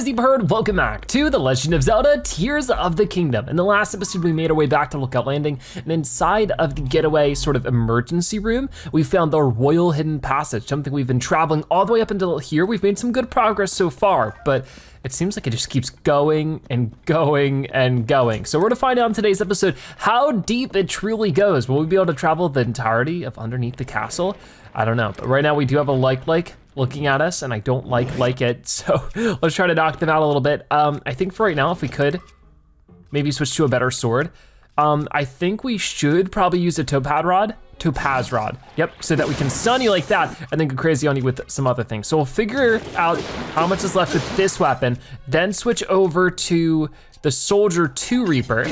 as you've heard, welcome back to The Legend of Zelda Tears of the Kingdom. In the last episode, we made our way back to Lookout Landing, and inside of the getaway sort of emergency room, we found the Royal Hidden Passage, something we've been traveling all the way up until here. We've made some good progress so far, but it seems like it just keeps going and going and going. So we're gonna find out in today's episode how deep it truly goes. Will we be able to travel the entirety of underneath the castle? I don't know, but right now we do have a like like looking at us and I don't like like it. So let's try to knock them out a little bit. Um, I think for right now, if we could maybe switch to a better sword. Um, I think we should probably use a topaz rod, topaz rod. Yep, so that we can stun you like that and then go crazy on you with some other things. So we'll figure out how much is left with this weapon, then switch over to the Soldier 2 Reaper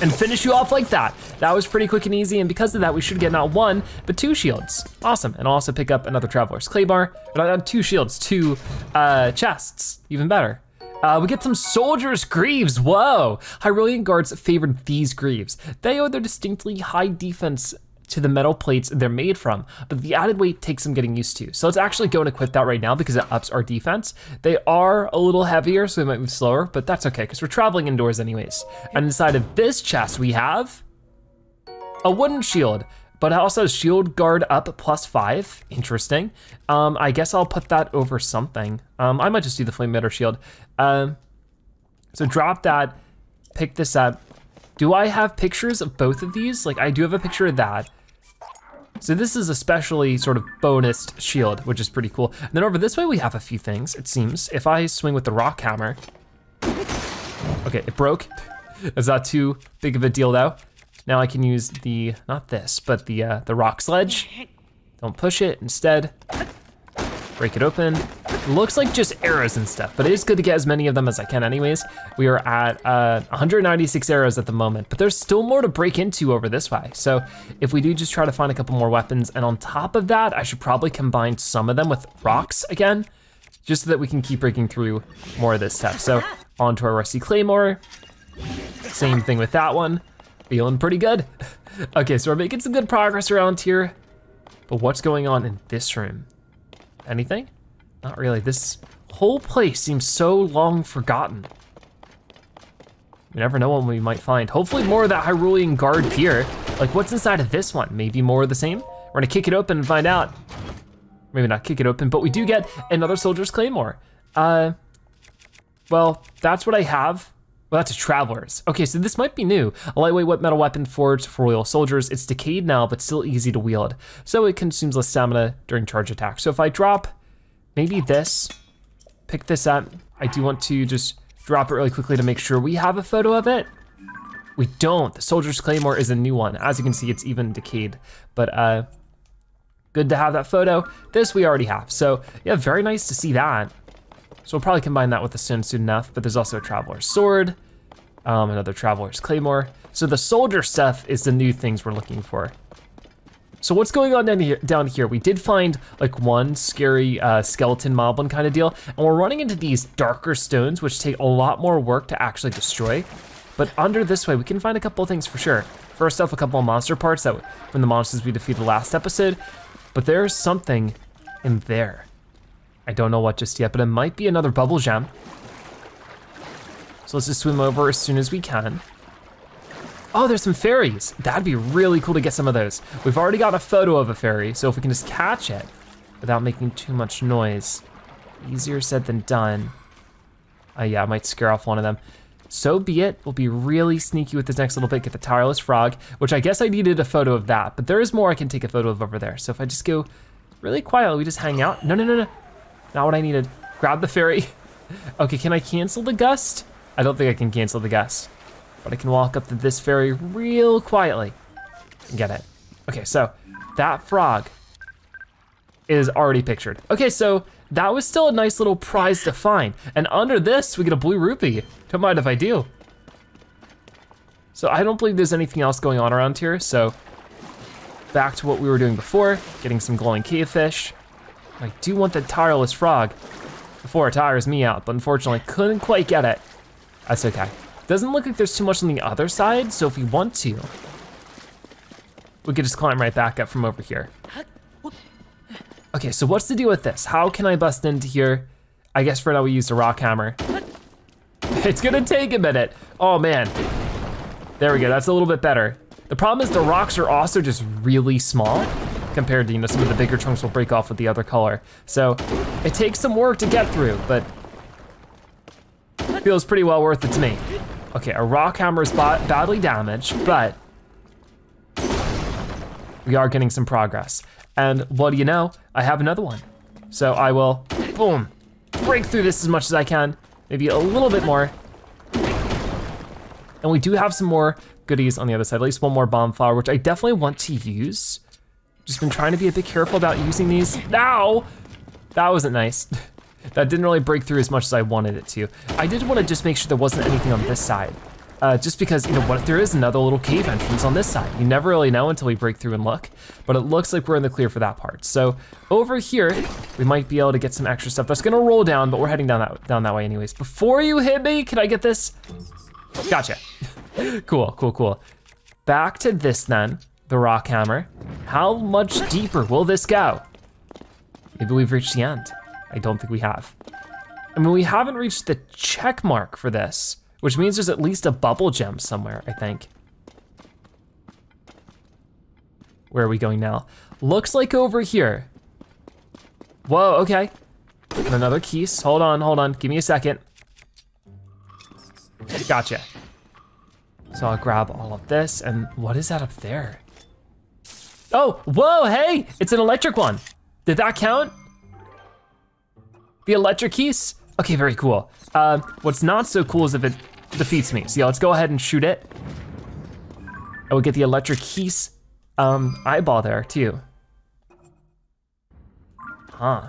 and finish you off like that. That was pretty quick and easy, and because of that, we should get not one, but two shields. Awesome, and I'll also pick up another Traveler's Claymore, but not two shields, two uh, chests, even better. Uh, we get some Soldier's Greaves, whoa! Hyrulean guards favored these Greaves. They owe their distinctly high defense to the metal plates they're made from, but the added weight takes some getting used to. So let's actually go and equip that right now because it ups our defense. They are a little heavier, so they might move slower, but that's okay because we're traveling indoors anyways. And inside of this chest, we have a wooden shield, but it also has shield guard up plus five. Interesting. Um, I guess I'll put that over something. Um, I might just do the flame emitter shield. Um, so drop that, pick this up. Do I have pictures of both of these? Like I do have a picture of that. So this is a specially sort of bonus shield, which is pretty cool. And then over this way, we have a few things, it seems. If I swing with the rock hammer, okay, it broke. Is that too big of a deal though? Now I can use the, not this, but the, uh, the rock sledge. Don't push it, instead, break it open. Looks like just arrows and stuff, but it is good to get as many of them as I can anyways. We are at uh, 196 arrows at the moment, but there's still more to break into over this way. So if we do just try to find a couple more weapons, and on top of that, I should probably combine some of them with rocks again, just so that we can keep breaking through more of this stuff. So onto our rusty claymore. Same thing with that one. Feeling pretty good. Okay, so we're making some good progress around here, but what's going on in this room? Anything? Not really. This whole place seems so long forgotten. We never know what we might find. Hopefully more of that Hyrulean guard here. Like what's inside of this one? Maybe more of the same? We're gonna kick it open and find out. Maybe not kick it open, but we do get another Soldier's Claymore. Uh, well, that's what I have. Well, that's a Traveler's. Okay, so this might be new. A lightweight wet metal weapon forged for royal soldiers. It's decayed now, but still easy to wield. So it consumes less stamina during charge attack. So if I drop maybe this, pick this up. I do want to just drop it really quickly to make sure we have a photo of it. We don't, the Soldier's Claymore is a new one. As you can see, it's even decayed, but uh, good to have that photo. This we already have, so yeah, very nice to see that. So we'll probably combine that with the stone soon enough, but there's also a Traveler's Sword, um, another Traveler's Claymore. So the soldier stuff is the new things we're looking for. So what's going on down here? Down here, we did find like one scary uh, skeleton moblin kind of deal, and we're running into these darker stones, which take a lot more work to actually destroy. But under this way, we can find a couple of things for sure. First off, a couple of monster parts that from the monsters we defeated last episode, but there's something in there. I don't know what just yet, but it might be another Bubbul Gem. So let's just swim over as soon as we can. Oh, there's some fairies. That'd be really cool to get some of those. We've already got a photo of a fairy, so if we can just catch it without making too much noise. Easier said than done. Uh, yeah, I might scare off one of them. So be it, we'll be really sneaky with this next little bit, get the tireless frog, which I guess I needed a photo of that, but there is more I can take a photo of over there. So if I just go really quietly, we just hang out. No, no, no, no, not what I needed. Grab the fairy. Okay, can I cancel the gust? I don't think I can cancel the gust, but I can walk up to this fairy real quietly and get it. Okay, so that frog is already pictured. Okay, so that was still a nice little prize to find. And under this, we get a blue rupee. Don't mind if I do. So I don't believe there's anything else going on around here, so back to what we were doing before, getting some glowing cavefish. I do want the tireless frog before it tires me out, but unfortunately couldn't quite get it. That's okay. Doesn't look like there's too much on the other side, so if we want to, we could just climb right back up from over here. Okay, so what's the deal with this? How can I bust into here? I guess for now we used a rock hammer. It's gonna take a minute. Oh man. There we go, that's a little bit better. The problem is the rocks are also just really small compared to, you know, some of the bigger chunks will break off with the other color. So it takes some work to get through, but feels pretty well worth it to me. Okay, a rock hammer is badly damaged, but we are getting some progress. And what do you know? I have another one. So I will, boom, break through this as much as I can, maybe a little bit more. And we do have some more goodies on the other side, at least one more bomb flower, which I definitely want to use. Just been trying to be a bit careful about using these. Now, that wasn't nice. that didn't really break through as much as I wanted it to. I did want to just make sure there wasn't anything on this side. Uh, just because, you know, what if there is another little cave entrance on this side? You never really know until we break through and look, but it looks like we're in the clear for that part. So over here, we might be able to get some extra stuff that's gonna roll down, but we're heading down that, down that way anyways. Before you hit me, can I get this? Gotcha. cool, cool, cool. Back to this then, the rock hammer. How much deeper will this go? Maybe we've reached the end. I don't think we have. I mean, we haven't reached the check mark for this which means there's at least a Bubbul Gem somewhere, I think. Where are we going now? Looks like over here. Whoa, okay. And another Keese, hold on, hold on, give me a second. Gotcha. So I'll grab all of this, and what is that up there? Oh, whoa, hey, it's an electric one. Did that count? The electric Keese? Okay, very cool. Uh, what's not so cool is if it defeats me. So yeah, let's go ahead and shoot it. I will get the electric Keese um, eyeball there too. Huh.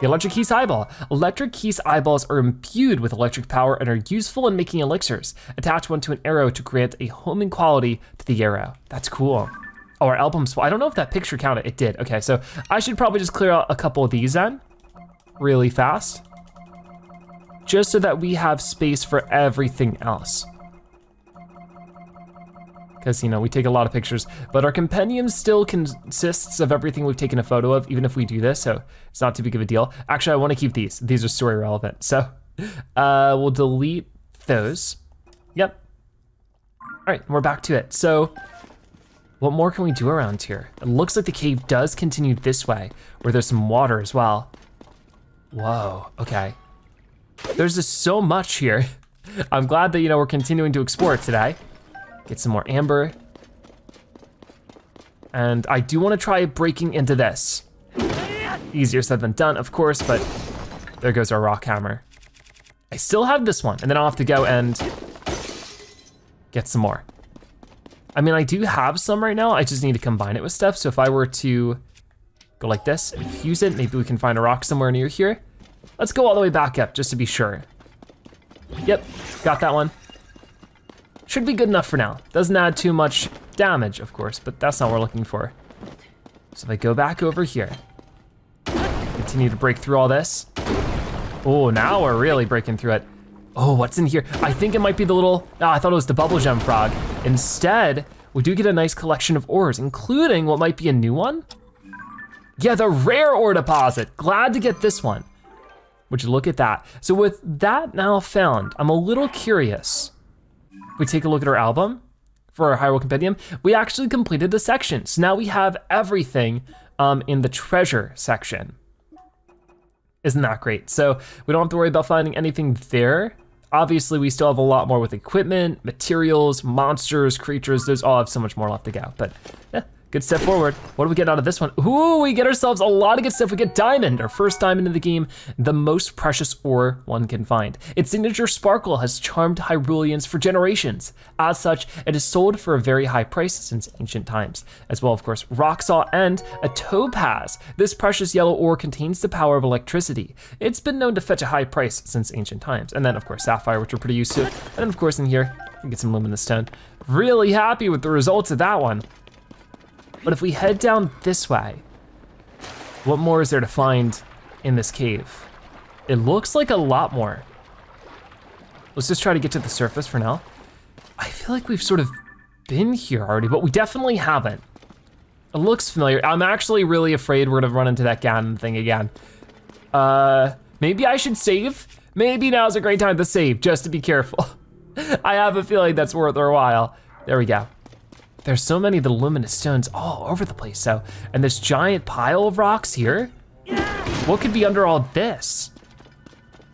The electric Keese eyeball. Electric Keese eyeballs are imbued with electric power and are useful in making elixirs. Attach one to an arrow to create a homing quality to the arrow. That's cool. Our albums. I don't know if that picture counted. It did. Okay, so I should probably just clear out a couple of these then, really fast just so that we have space for everything else. Because, you know, we take a lot of pictures, but our compendium still consists of everything we've taken a photo of, even if we do this, so it's not too big of a deal. Actually, I wanna keep these. These are story relevant. So uh, we'll delete those. Yep. All right, we're back to it. So what more can we do around here? It looks like the cave does continue this way, where there's some water as well. Whoa, okay. There's just so much here. I'm glad that, you know, we're continuing to explore today. Get some more amber. And I do wanna try breaking into this. Easier said than done, of course, but there goes our rock hammer. I still have this one, and then I'll have to go and get some more. I mean, I do have some right now, I just need to combine it with stuff, so if I were to go like this and fuse it, maybe we can find a rock somewhere near here. Let's go all the way back up just to be sure. Yep, got that one. Should be good enough for now. Doesn't add too much damage, of course, but that's not what we're looking for. So if I go back over here, continue to break through all this. Oh, now we're really breaking through it. Oh, what's in here? I think it might be the little, oh, I thought it was the bubble gem frog. Instead, we do get a nice collection of ores, including what might be a new one. Yeah, the rare ore deposit. Glad to get this one. Would you look at that? So with that now found, I'm a little curious. we take a look at our album for our Hyrule Compendium, we actually completed the section. So now we have everything um, in the treasure section. Isn't that great? So we don't have to worry about finding anything there. Obviously, we still have a lot more with equipment, materials, monsters, creatures. There's all have so much more left to go. But yeah, Good step forward. What do we get out of this one? Ooh, we get ourselves a lot of good stuff. We get diamond, our first diamond in the game, the most precious ore one can find. Its signature sparkle has charmed Hyruleans for generations. As such, it is sold for a very high price since ancient times. As well, of course, rock salt and a topaz. This precious yellow ore contains the power of electricity. It's been known to fetch a high price since ancient times. And then, of course, sapphire, which we're pretty used to. And of course, in here, we get some luminous stone. Really happy with the results of that one. But if we head down this way, what more is there to find in this cave? It looks like a lot more. Let's just try to get to the surface for now. I feel like we've sort of been here already, but we definitely haven't. It looks familiar. I'm actually really afraid we're gonna run into that Ganon thing again. Uh, Maybe I should save. Maybe now's a great time to save, just to be careful. I have a feeling that's worth our while. There we go. There's so many of the luminous stones all over the place, so, and this giant pile of rocks here. What could be under all this?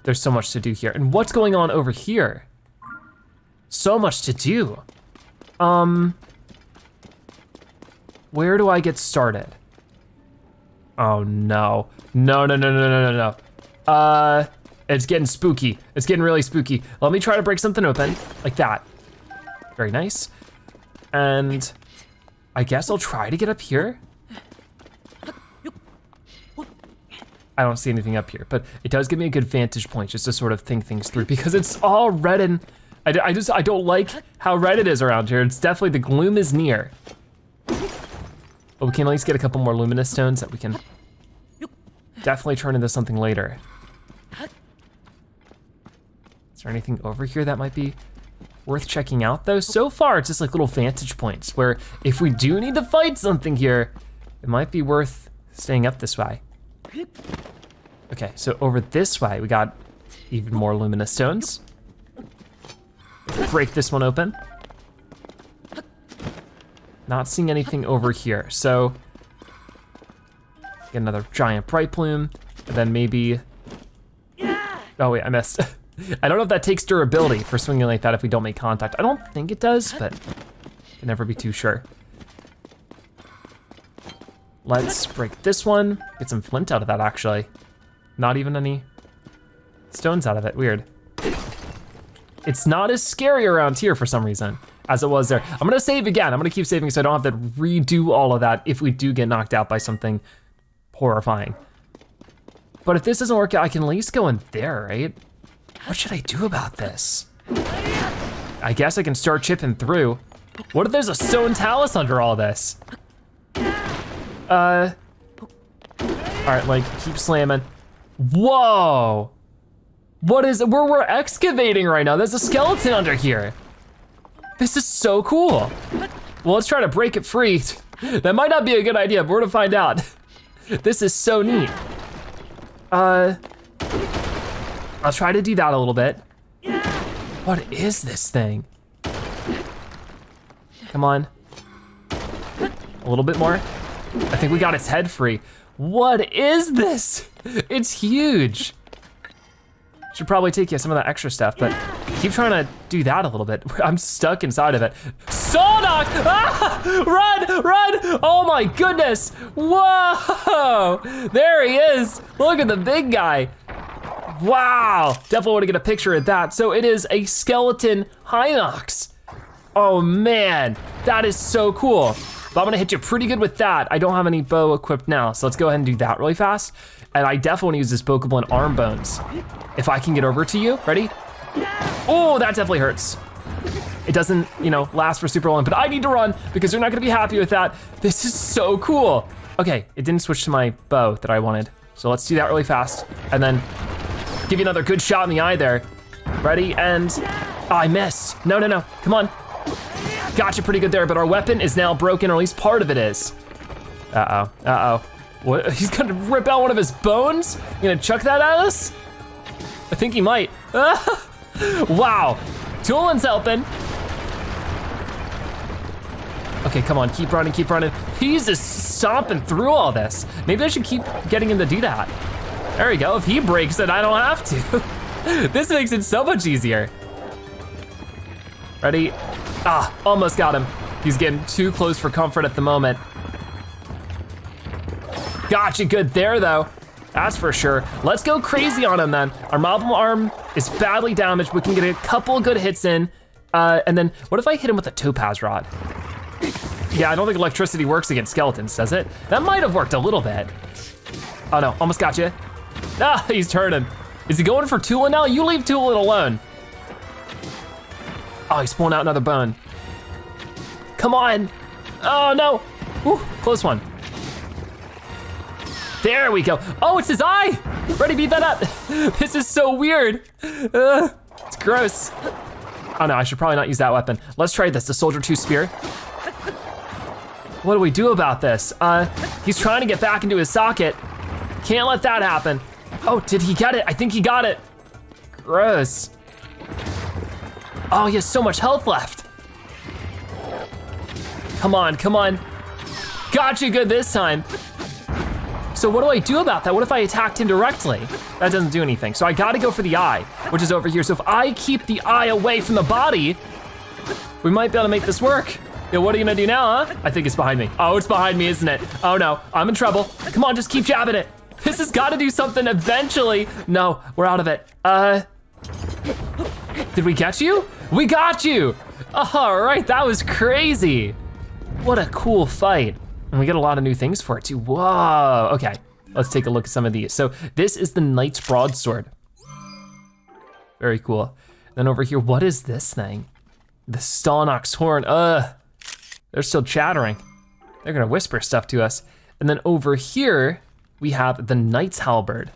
There's so much to do here. And what's going on over here? So much to do. Um, where do I get started? Oh no. No, no, no, no, no, no, no. Uh, it's getting spooky. It's getting really spooky. Let me try to break something open, like that. Very nice. And I guess I'll try to get up here. I don't see anything up here, but it does give me a good vantage point just to sort of think things through because it's all red and I, I just, I don't like how red it is around here. It's definitely, the gloom is near. But we can at least get a couple more luminous stones that we can definitely turn into something later. Is there anything over here that might be worth checking out though? So far, it's just like little vantage points where if we do need to fight something here, it might be worth staying up this way. Okay, so over this way, we got even more luminous stones. Break this one open. Not seeing anything over here, so get another giant bright plume, and then maybe, oh wait, I missed. I don't know if that takes durability for swinging like that if we don't make contact. I don't think it does, but can never be too sure. Let's break this one. Get some flint out of that actually. Not even any stones out of it, weird. It's not as scary around here for some reason as it was there. I'm gonna save again. I'm gonna keep saving so I don't have to redo all of that if we do get knocked out by something horrifying. But if this doesn't work out, I can at least go in there, right? What should I do about this? I guess I can start chipping through. What if there's a stone talus under all this? Uh, all right, like keep slamming. Whoa. What is, we're, we're excavating right now. There's a skeleton under here. This is so cool. Well, let's try to break it free. That might not be a good idea, but we're gonna find out. This is so neat. Uh, I'll try to do that a little bit. What is this thing? Come on. A little bit more. I think we got its head free. What is this? It's huge. Should probably take you some of that extra stuff, but keep trying to do that a little bit. I'm stuck inside of it. Stalnox! Ah! Run, run! Oh my goodness! Whoa! There he is! Look at the big guy. Wow, definitely wanna get a picture of that. So it is a skeleton Hinox. Oh man, that is so cool. But I'm gonna hit you pretty good with that. I don't have any bow equipped now, so let's go ahead and do that really fast. And I definitely wanna use this Bokoblin arm bones. If I can get over to you, ready? Oh, that definitely hurts. It doesn't, you know, last for super long, but I need to run because you're not gonna be happy with that. This is so cool. Okay, it didn't switch to my bow that I wanted. So let's do that really fast. And then give you another good shot in the eye there. Ready, and, oh, I missed. No, no, no, come on. Got you pretty good there, but our weapon is now broken, or at least part of it is. Uh-oh, uh-oh. What, he's gonna rip out one of his bones? You gonna chuck that at us? I think he might. wow, Tulin's helping. Okay, come on, keep running, keep running. He's just stomping through all this. Maybe I should keep getting him to do that. There we go, if he breaks it, I don't have to. this makes it so much easier. Ready? Ah, almost got him. He's getting too close for comfort at the moment. Gotcha good there though. That's for sure. Let's go crazy on him then. Our Moblin arm is badly damaged. We can get a couple good hits in. Uh, and then what if I hit him with a topaz rod? Yeah, I don't think electricity works against skeletons, does it? That might have worked a little bit. Oh no, almost got you. Ah, he's turning. Is he going for Tulin now? You leave Tulin alone. Oh, he's pulling out another bone. Come on. Oh no. Ooh, close one. There we go. Oh, it's his eye. Ready, beat that up. This is so weird. Uh, it's gross. Oh no, I should probably not use that weapon. Let's try this, the Soldier's Spear. What do we do about this? Uh, he's trying to get back into his socket. Can't let that happen. Oh, did he get it? I think he got it. Gross. Oh, he has so much health left. Come on, come on. Got you good this time. So what do I do about that? What if I attacked him directly? That doesn't do anything. So I gotta go for the eye, which is over here. So if I keep the eye away from the body, we might be able to make this work. Yo, what are you gonna do now, huh? I think it's behind me. Oh, it's behind me, isn't it? Oh no, I'm in trouble. Come on, just keep jabbing it. This has gotta do something eventually. No, we're out of it. Uh, did we get you? We got you. All right, that was crazy. What a cool fight. And we get a lot of new things for it too. Whoa, okay. Let's take a look at some of these. So this is the Knight's Broadsword. Very cool. Then over here, what is this thing? The Stalnox Horn, uh, they're still chattering. They're gonna whisper stuff to us. And then over here, we have the Knight's Halberd.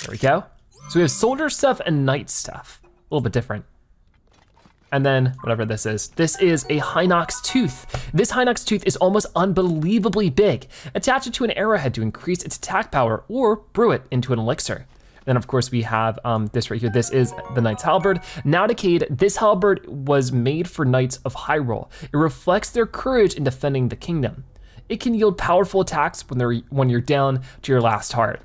There we go. So we have soldier stuff and knight stuff. A little bit different. And then whatever this is, this is a Hinox tooth. This Hinox tooth is almost unbelievably big. Attach it to an arrowhead to increase its attack power or brew it into an elixir. Then of course we have um, this right here. This is the Knight's Halberd. Now decayed, this halberd was made for Knights of Hyrule. It reflects their courage in defending the kingdom. It can yield powerful attacks when, they're, when you're down to your last heart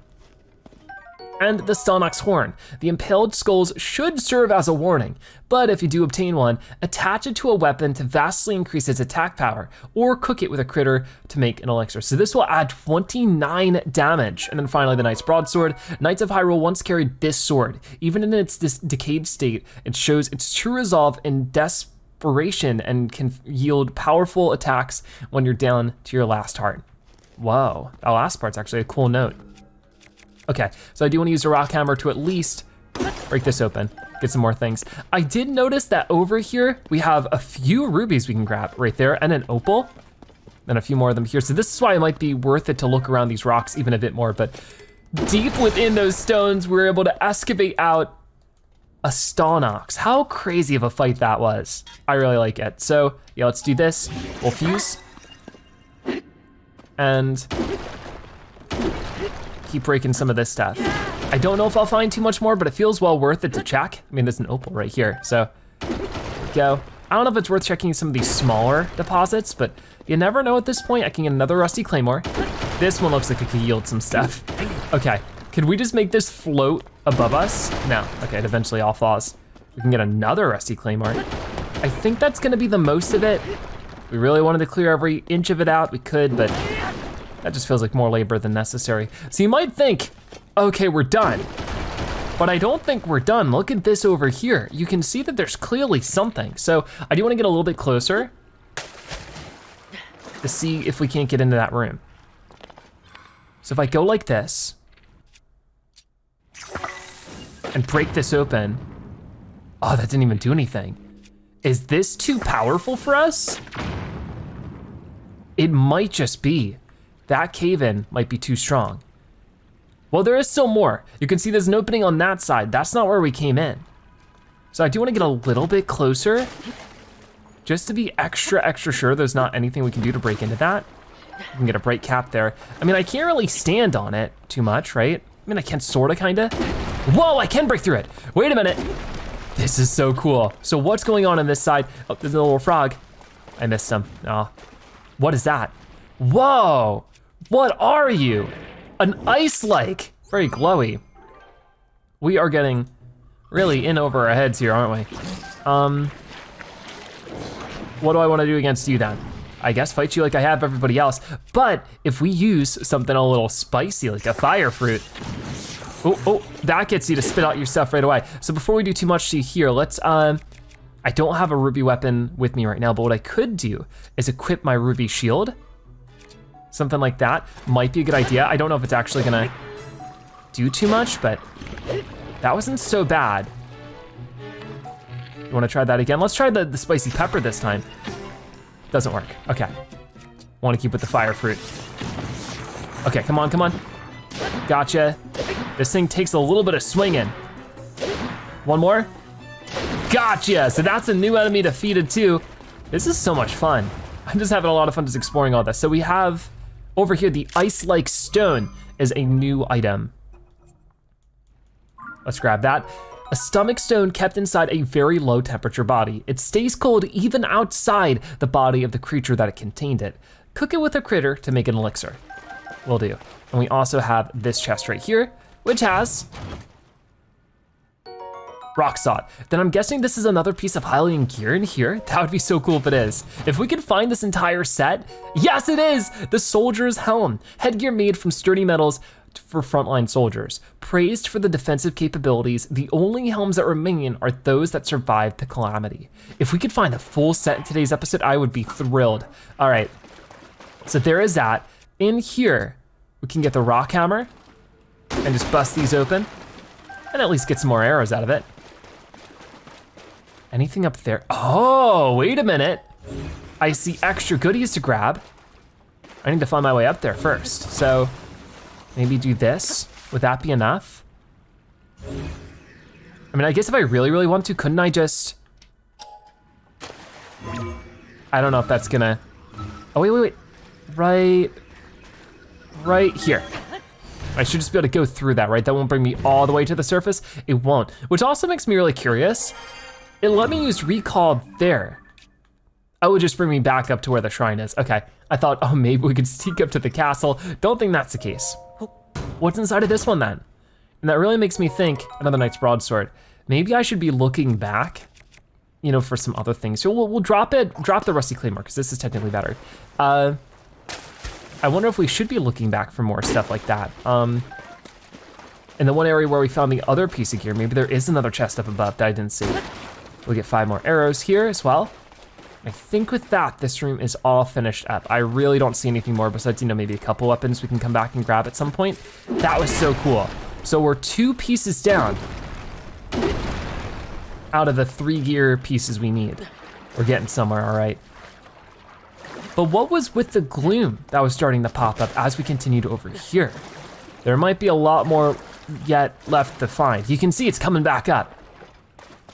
and the Stalnox horn. The impaled skulls should serve as a warning, but if you do obtain one, attach it to a weapon to vastly increase its attack power, or cook it with a critter to make an elixir. So this will add 29 damage. And then finally the Knight's Broadsword. Knights of Hyrule once carried this sword. Even in its decayed state, it shows its true resolve and desperation and can yield powerful attacks when you're down to your last heart. Whoa, that last part's actually a cool note. Okay, so I do wanna use a rock hammer to at least break this open, get some more things. I did notice that over here, we have a few rubies we can grab right there and an opal, and a few more of them here. So this is why it might be worth it to look around these rocks even a bit more, but deep within those stones, we're able to excavate out a Stalnox. How crazy of a fight that was. I really like it. So yeah, let's do this. We'll fuse. And keep breaking some of this stuff. I don't know if I'll find too much more, but it feels well worth it to check. I mean, there's an opal right here, so go. I don't know if it's worth checking some of these smaller deposits, but you never know at this point. I can get another rusty claymore. This one looks like it could yield some stuff. Okay, could we just make this float above us? No, okay, it eventually all falls. We can get another rusty claymore. I think that's gonna be the most of it. We really wanted to clear every inch of it out, we could, but that just feels like more labor than necessary. So you might think, okay, we're done. But I don't think we're done. Look at this over here. You can see that there's clearly something. So I do wanna get a little bit closer to see if we can't get into that room. So if I go like this and break this open, oh, that didn't even do anything. Is this too powerful for us? It might just be that cave-in might be too strong. Well, there is still more. You can see there's an opening on that side. That's not where we came in. So I do wanna get a little bit closer just to be extra, extra sure there's not anything we can do to break into that. We can get a bright cap there. I mean, I can't really stand on it too much, right? I mean, I can sorta, kinda. Whoa, I can break through it. Wait a minute. This is so cool. So what's going on on this side? Oh, there's a little frog. I missed him. Oh, what is that? Whoa, what are you? An ice-like, very glowy. We are getting really in over our heads here, aren't we? Um, what do I wanna do against you then? I guess fight you like I have everybody else, but if we use something a little spicy, like a fire fruit, oh, oh, that gets you to spit out your stuff right away. So before we do too much to here, let's, um, I don't have a ruby weapon with me right now, but what I could do is equip my ruby shield something like that might be a good idea. I don't know if it's actually gonna do too much, but that wasn't so bad. You wanna try that again? Let's try the, the spicy pepper this time. Doesn't work, okay. Wanna keep with the fire fruit. Okay, come on, come on. Gotcha. This thing takes a little bit of swinging. One more. Gotcha, so that's a new enemy defeated too. This is so much fun. I'm just having a lot of fun just exploring all this. So we have over here, the ice-like stone is a new item. Let's grab that. A stomach stone kept inside a very low temperature body. It stays cold even outside the body of the creature that it contained it. Cook it with a critter to make an elixir. Will do. And we also have this chest right here, which has rock salt. Then I'm guessing this is another piece of Hylian gear in here. That would be so cool if it is. If we could find this entire set, yes it is! The soldier's helm. Headgear made from sturdy metals for frontline soldiers. Praised for the defensive capabilities, the only helms that remain are those that survived the calamity. If we could find the full set in today's episode, I would be thrilled. All right, so there is that. In here, we can get the rock hammer and just bust these open and at least get some more arrows out of it. Anything up there? Oh, wait a minute. I see extra goodies to grab. I need to find my way up there first. So maybe do this. Would that be enough? I mean, I guess if I really, really want to, couldn't I just, I don't know if that's gonna, oh wait, wait, wait, right, right here. I should just be able to go through that, right? That won't bring me all the way to the surface. It won't, which also makes me really curious. It let me use recall there. Oh, would just bring me back up to where the shrine is. Okay, I thought, oh, maybe we could sneak up to the castle. Don't think that's the case. What's inside of this one then? And that really makes me think, another Knight's Broadsword. Maybe I should be looking back, you know, for some other things. So we'll, we'll drop it, drop the Rusty Claymore, because this is technically better. Uh, I wonder if we should be looking back for more stuff like that. Um, in the one area where we found the other piece of gear, maybe there is another chest up above that I didn't see. We'll get five more arrows here as well. I think with that, this room is all finished up. I really don't see anything more besides, you know, maybe a couple weapons we can come back and grab at some point. That was so cool. So we're two pieces down out of the three gear pieces we need. We're getting somewhere, all right. But what was with the gloom that was starting to pop up as we continued over here? There might be a lot more yet left to find. You can see it's coming back up.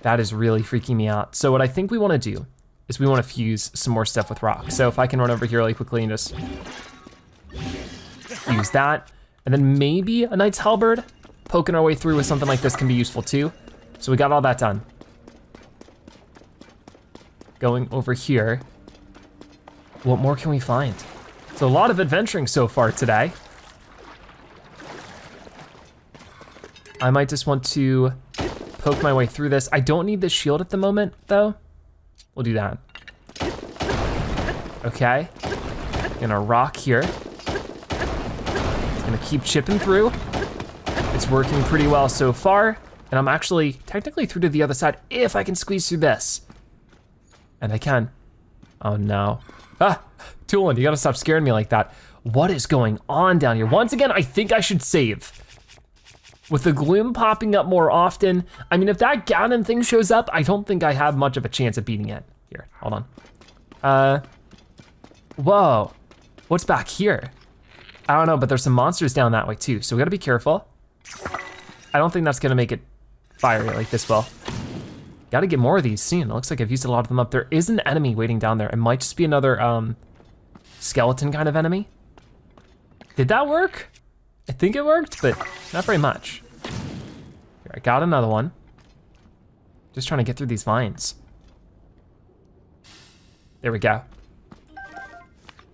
That is really freaking me out. So what I think we wanna do is we wanna fuse some more stuff with rock. So if I can run over here really quickly and just use that. And then maybe a Knight's Halberd, poking our way through with something like this can be useful too. So we got all that done. Going over here. What more can we find? So a lot of adventuring so far today. I might just want to poke my way through this. I don't need the shield at the moment, though. We'll do that. Okay. Gonna rock here. Gonna keep chipping through. It's working pretty well so far. And I'm actually technically through to the other side if I can squeeze through this. And I can. Oh no. Ah, Tulin, you gotta stop scaring me like that. What is going on down here? Once again, I think I should save. With the gloom popping up more often, I mean, if that Ganon thing shows up, I don't think I have much of a chance of beating it. Here, hold on. Uh, whoa, what's back here? I don't know, but there's some monsters down that way too, so we gotta be careful. I don't think that's gonna make it fiery like this will. Gotta get more of these soon. It looks like I've used a lot of them up. There is an enemy waiting down there. It might just be another um, skeleton kind of enemy. Did that work? I think it worked, but not very much. Here, I got another one. Just trying to get through these vines. There we go.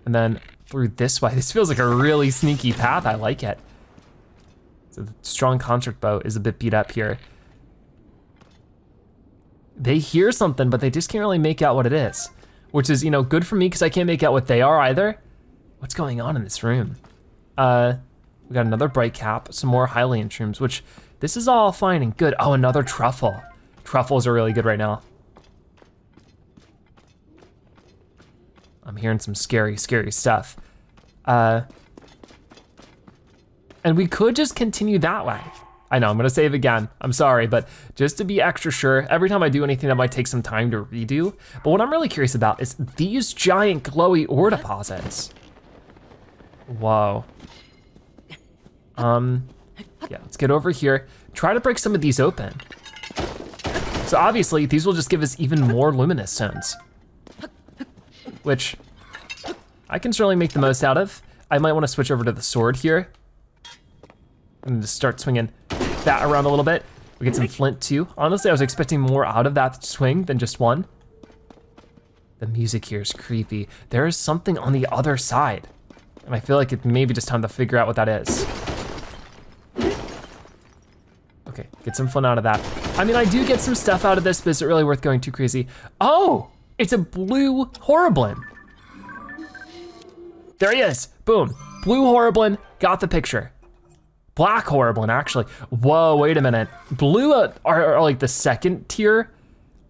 And then through this way. This feels like a really sneaky path. I like it. So the strong construct bow is a bit beat up here. They hear something, but they just can't really make out what it is. Which is, you know, good for me because I can't make out what they are either. What's going on in this room? Uh, we got another bright cap, some more Hylian shrooms, which this is all fine and good. Oh, another truffle. Truffles are really good right now. I'm hearing some scary, scary stuff. Uh, and we could just continue that way. I know, I'm gonna save again. I'm sorry, but just to be extra sure, every time I do anything that might take some time to redo. But what I'm really curious about is these giant glowy ore deposits. Whoa. Um, yeah, let's get over here. Try to break some of these open. So obviously, these will just give us even more luminous stones. Which I can certainly make the most out of. I might wanna switch over to the sword here. And just start swinging that around a little bit. We get some flint too. Honestly, I was expecting more out of that swing than just one. The music here is creepy. There is something on the other side. And I feel like it may be just time to figure out what that is. Okay, get some fun out of that. I mean, I do get some stuff out of this, but is it really worth going too crazy? Oh, it's a blue Horriblin. There he is, boom. Blue Horriblin, got the picture. Black Horriblin, actually. Whoa, wait a minute. Blue are, are, are like the second tier.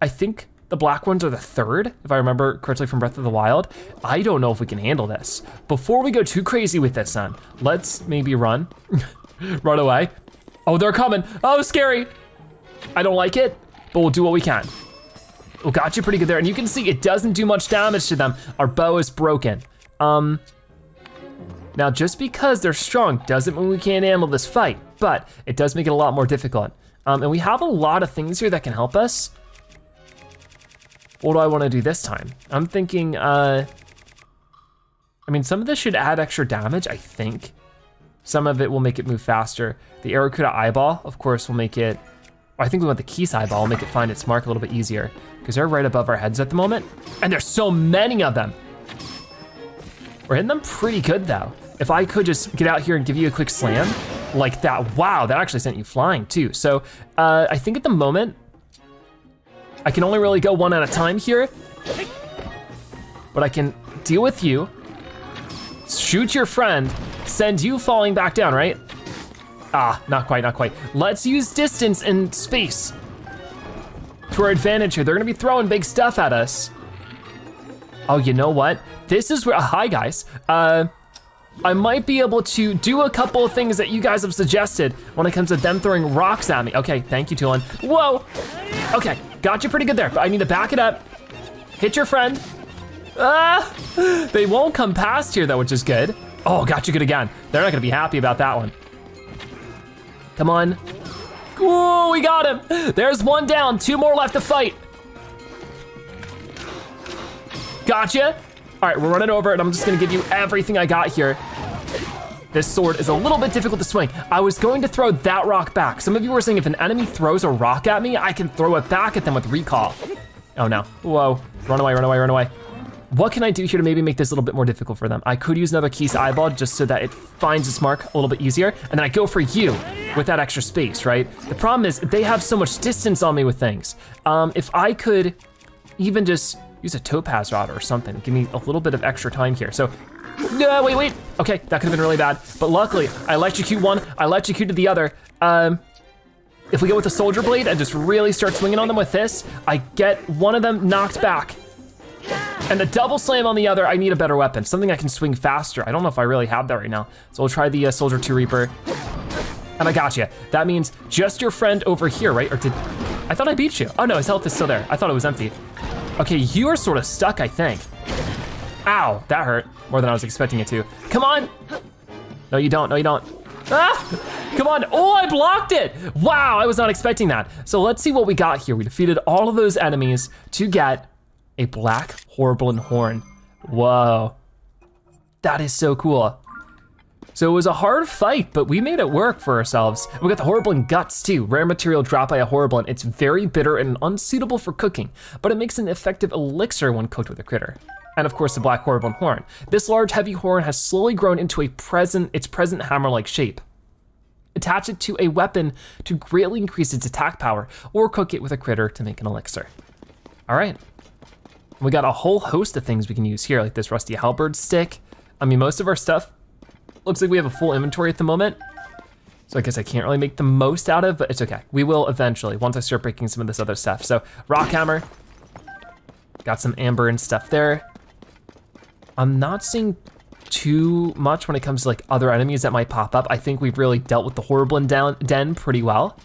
I think the black ones are the third, if I remember correctly from Breath of the Wild. I don't know if we can handle this. Before we go too crazy with this son, let's maybe run, run away. Oh, they're coming. Oh, scary. I don't like it, but we'll do what we can. We got you pretty good there. And you can see it doesn't do much damage to them. Our bow is broken. Um, now, just because they're strong doesn't mean we can't handle this fight, but it does make it a lot more difficult. Um, and we have a lot of things here that can help us. What do I wanna do this time? I'm thinking, uh, I mean, some of this should add extra damage, I think. Some of it will make it move faster. The Arrokuda eyeball, of course, will make it, I think we want the Keese eyeball, make it find its mark a little bit easier because they're right above our heads at the moment. And there's so many of them. We're hitting them pretty good though. If I could just get out here and give you a quick slam like that, wow, that actually sent you flying too. So uh, I think at the moment, I can only really go one at a time here, but I can deal with you, shoot your friend, send you falling back down, right? Ah, not quite, not quite. Let's use distance and space to our advantage here. They're gonna be throwing big stuff at us. Oh, you know what? This is where, uh, hi guys. Uh, I might be able to do a couple of things that you guys have suggested when it comes to them throwing rocks at me. Okay, thank you, Tulin. Whoa, okay, got you pretty good there, but I need to back it up. Hit your friend. Ah, they won't come past here though, which is good. Oh, got you good again. They're not gonna be happy about that one. Come on. Ooh, we got him. There's one down, two more left to fight. Gotcha. All right, we're running over and I'm just gonna give you everything I got here. This sword is a little bit difficult to swing. I was going to throw that rock back. Some of you were saying if an enemy throws a rock at me, I can throw it back at them with recall. Oh no, whoa, run away, run away, run away. What can I do here to maybe make this a little bit more difficult for them? I could use another Keese eyeball just so that it finds its mark a little bit easier, and then I go for you with that extra space, right? The problem is they have so much distance on me with things. Um, if I could even just use a topaz rod or something, give me a little bit of extra time here. So, no, wait, wait. Okay, that could have been really bad, but luckily I electrocute one, I electrocuted the other. Um, if we go with the soldier blade and just really start swinging on them with this, I get one of them knocked back. And the double slam on the other, I need a better weapon, something I can swing faster. I don't know if I really have that right now. So we'll try the uh, Soldier 2 Reaper. And I got you. That means just your friend over here, right? Or did, I thought I beat you. Oh no, his health is still there. I thought it was empty. Okay, you are sort of stuck, I think. Ow, that hurt more than I was expecting it to. Come on. No, you don't, no, you don't. Ah, come on, oh, I blocked it. Wow, I was not expecting that. So let's see what we got here. We defeated all of those enemies to get a black Horriblin horn. Whoa, that is so cool. So it was a hard fight, but we made it work for ourselves. We got the Horriblin guts too, rare material dropped by a Horriblin. It's very bitter and unsuitable for cooking, but it makes an effective elixir when cooked with a critter. And of course the black Horriblin horn. This large heavy horn has slowly grown into a present, its present hammer-like shape. Attach it to a weapon to greatly increase its attack power, or cook it with a critter to make an elixir. All right, we got a whole host of things we can use here, like this rusty halberd stick. I mean, most of our stuff looks like we have a full inventory at the moment. So I guess I can't really make the most out of, but it's okay. We will eventually, once I start breaking some of this other stuff. So rock hammer, got some amber and stuff there. I'm not seeing too much when it comes to like other enemies that might pop up. I think we've really dealt with the Horriblin den pretty well.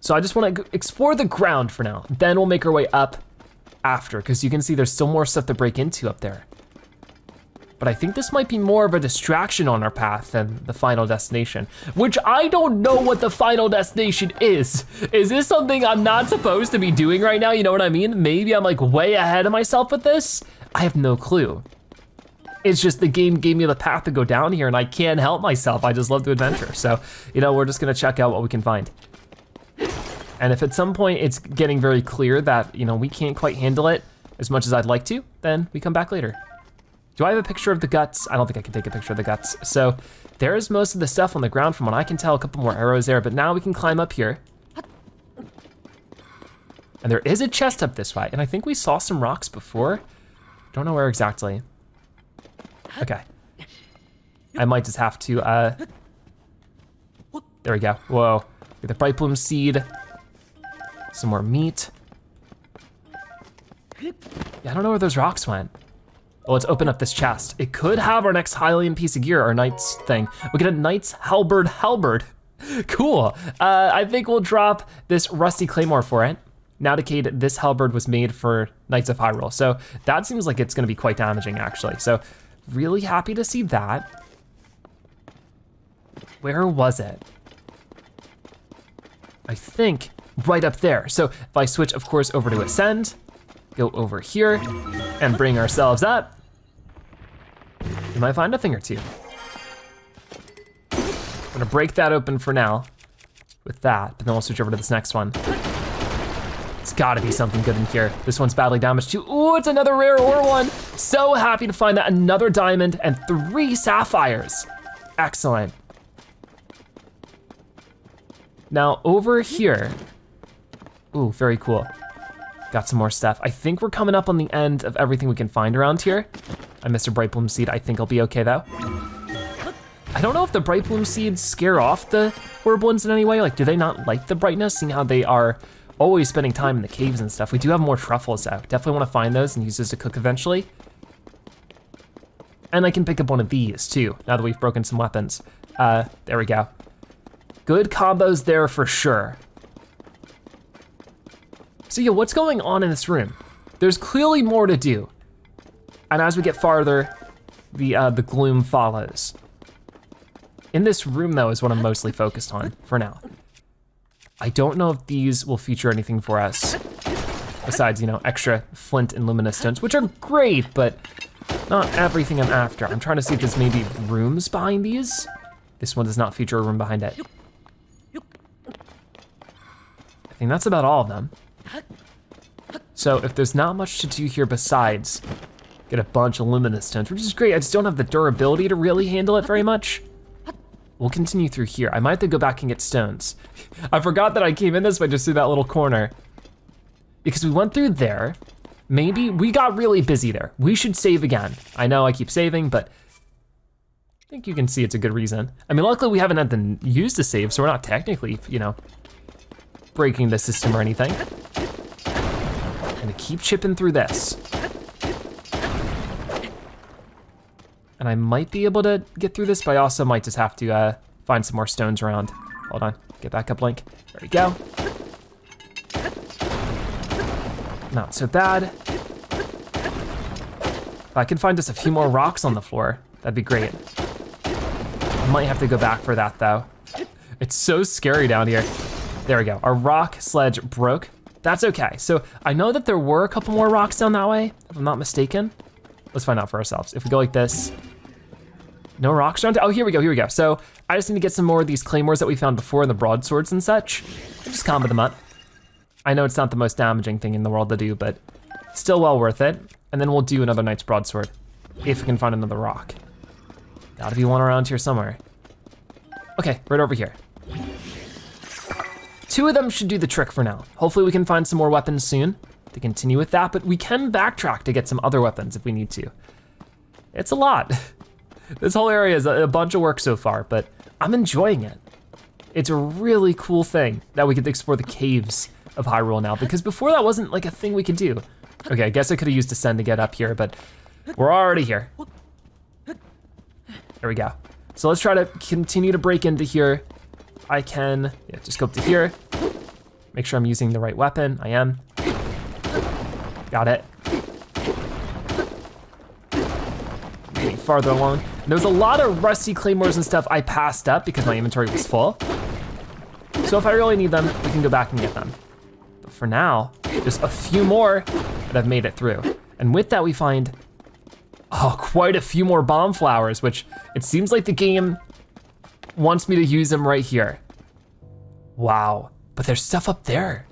So I just wanna explore the ground for now. Then we'll make our way up after, because you can see there's still more stuff to break into up there. But I think this might be more of a distraction on our path than the final destination, which I don't know what the final destination is. Is this something I'm not supposed to be doing right now? You know what I mean? Maybe I'm like way ahead of myself with this? I have no clue. It's just the game gave me the path to go down here and I can't help myself. I just love to adventure. So, you know, we're just gonna check out what we can find. And if at some point it's getting very clear that, you know, we can't quite handle it as much as I'd like to, then we come back later. Do I have a picture of the guts? I don't think I can take a picture of the guts. So there's most of the stuff on the ground from what I can tell, a couple more arrows there, but now we can climb up here. And there is a chest up this way, and I think we saw some rocks before. Don't know where exactly. Okay. I might just have to, uh, there we go, whoa. Get the bright bloom seed, some more meat. Yeah, I don't know where those rocks went. Well, let's open up this chest. It could have our next Hylian piece of gear, our knight's thing. We get a knight's halberd halberd. cool. Uh, I think we'll drop this rusty claymore for it. Now Decade, this halberd was made for Knights of Hyrule. So that seems like it's gonna be quite damaging actually. So really happy to see that. Where was it? I think right up there. So if I switch, of course, over to Ascend, go over here and bring ourselves up, we might find a thing or two. I'm gonna break that open for now with that, but then we'll switch over to this next one. It's gotta be something good in here. This one's badly damaged too. Ooh, it's another rare ore one. So happy to find that another diamond and three sapphires. Excellent. Now over here, ooh, very cool. Got some more stuff. I think we're coming up on the end of everything we can find around here. I missed a bright bloom seed. I think I'll be okay though. I don't know if the bright bloom seeds scare off the orb ones in any way. Like, do they not like the brightness, seeing how they are always spending time in the caves and stuff. We do have more truffles though. Definitely wanna find those and use those to cook eventually. And I can pick up one of these too, now that we've broken some weapons. Uh, there we go. Good combos there for sure. So yeah, what's going on in this room? There's clearly more to do. And as we get farther, the, uh, the gloom follows. In this room though is what I'm mostly focused on for now. I don't know if these will feature anything for us besides, you know, extra flint and luminous stones, which are great, but not everything I'm after. I'm trying to see if there's maybe rooms behind these. This one does not feature a room behind it. I think that's about all of them. So if there's not much to do here besides get a bunch of luminous stones, which is great, I just don't have the durability to really handle it very much. We'll continue through here. I might have to go back and get stones. I forgot that I came in this way just through that little corner. Because we went through there. Maybe we got really busy there. We should save again. I know I keep saving, but I think you can see it's a good reason. I mean, luckily we haven't had to use the save, so we're not technically, you know, breaking the system or anything. I'm gonna keep chipping through this. And I might be able to get through this, but I also might just have to uh, find some more stones around. Hold on, get back up, Link. There we go. Not so bad. If I can find just a few more rocks on the floor, that'd be great. I might have to go back for that though. It's so scary down here. There we go, our rock sledge broke. That's okay. So I know that there were a couple more rocks down that way, if I'm not mistaken. Let's find out for ourselves. If we go like this, no rocks around, oh, here we go, here we go. So I just need to get some more of these claymores that we found before in the broadswords and such. Just combo them up. I know it's not the most damaging thing in the world to do, but still well worth it. And then we'll do another knight's broadsword, if we can find another rock. Gotta be one around here somewhere. Okay, right over here. Two of them should do the trick for now. Hopefully we can find some more weapons soon to continue with that, but we can backtrack to get some other weapons if we need to. It's a lot. This whole area is a bunch of work so far, but I'm enjoying it. It's a really cool thing that we to explore the caves of Hyrule now, because before that wasn't like a thing we could do. Okay, I guess I could have used Ascend to get up here, but we're already here. There we go. So let's try to continue to break into here. I can, yeah, just go up to here. Make sure I'm using the right weapon, I am. Got it. Getting farther along. There was a lot of rusty claymores and stuff I passed up because my inventory was full. So if I really need them, we can go back and get them. But for now, just a few more that I've made it through. And with that, we find, oh, quite a few more bomb flowers, which it seems like the game wants me to use them right here. Wow, but there's stuff up there.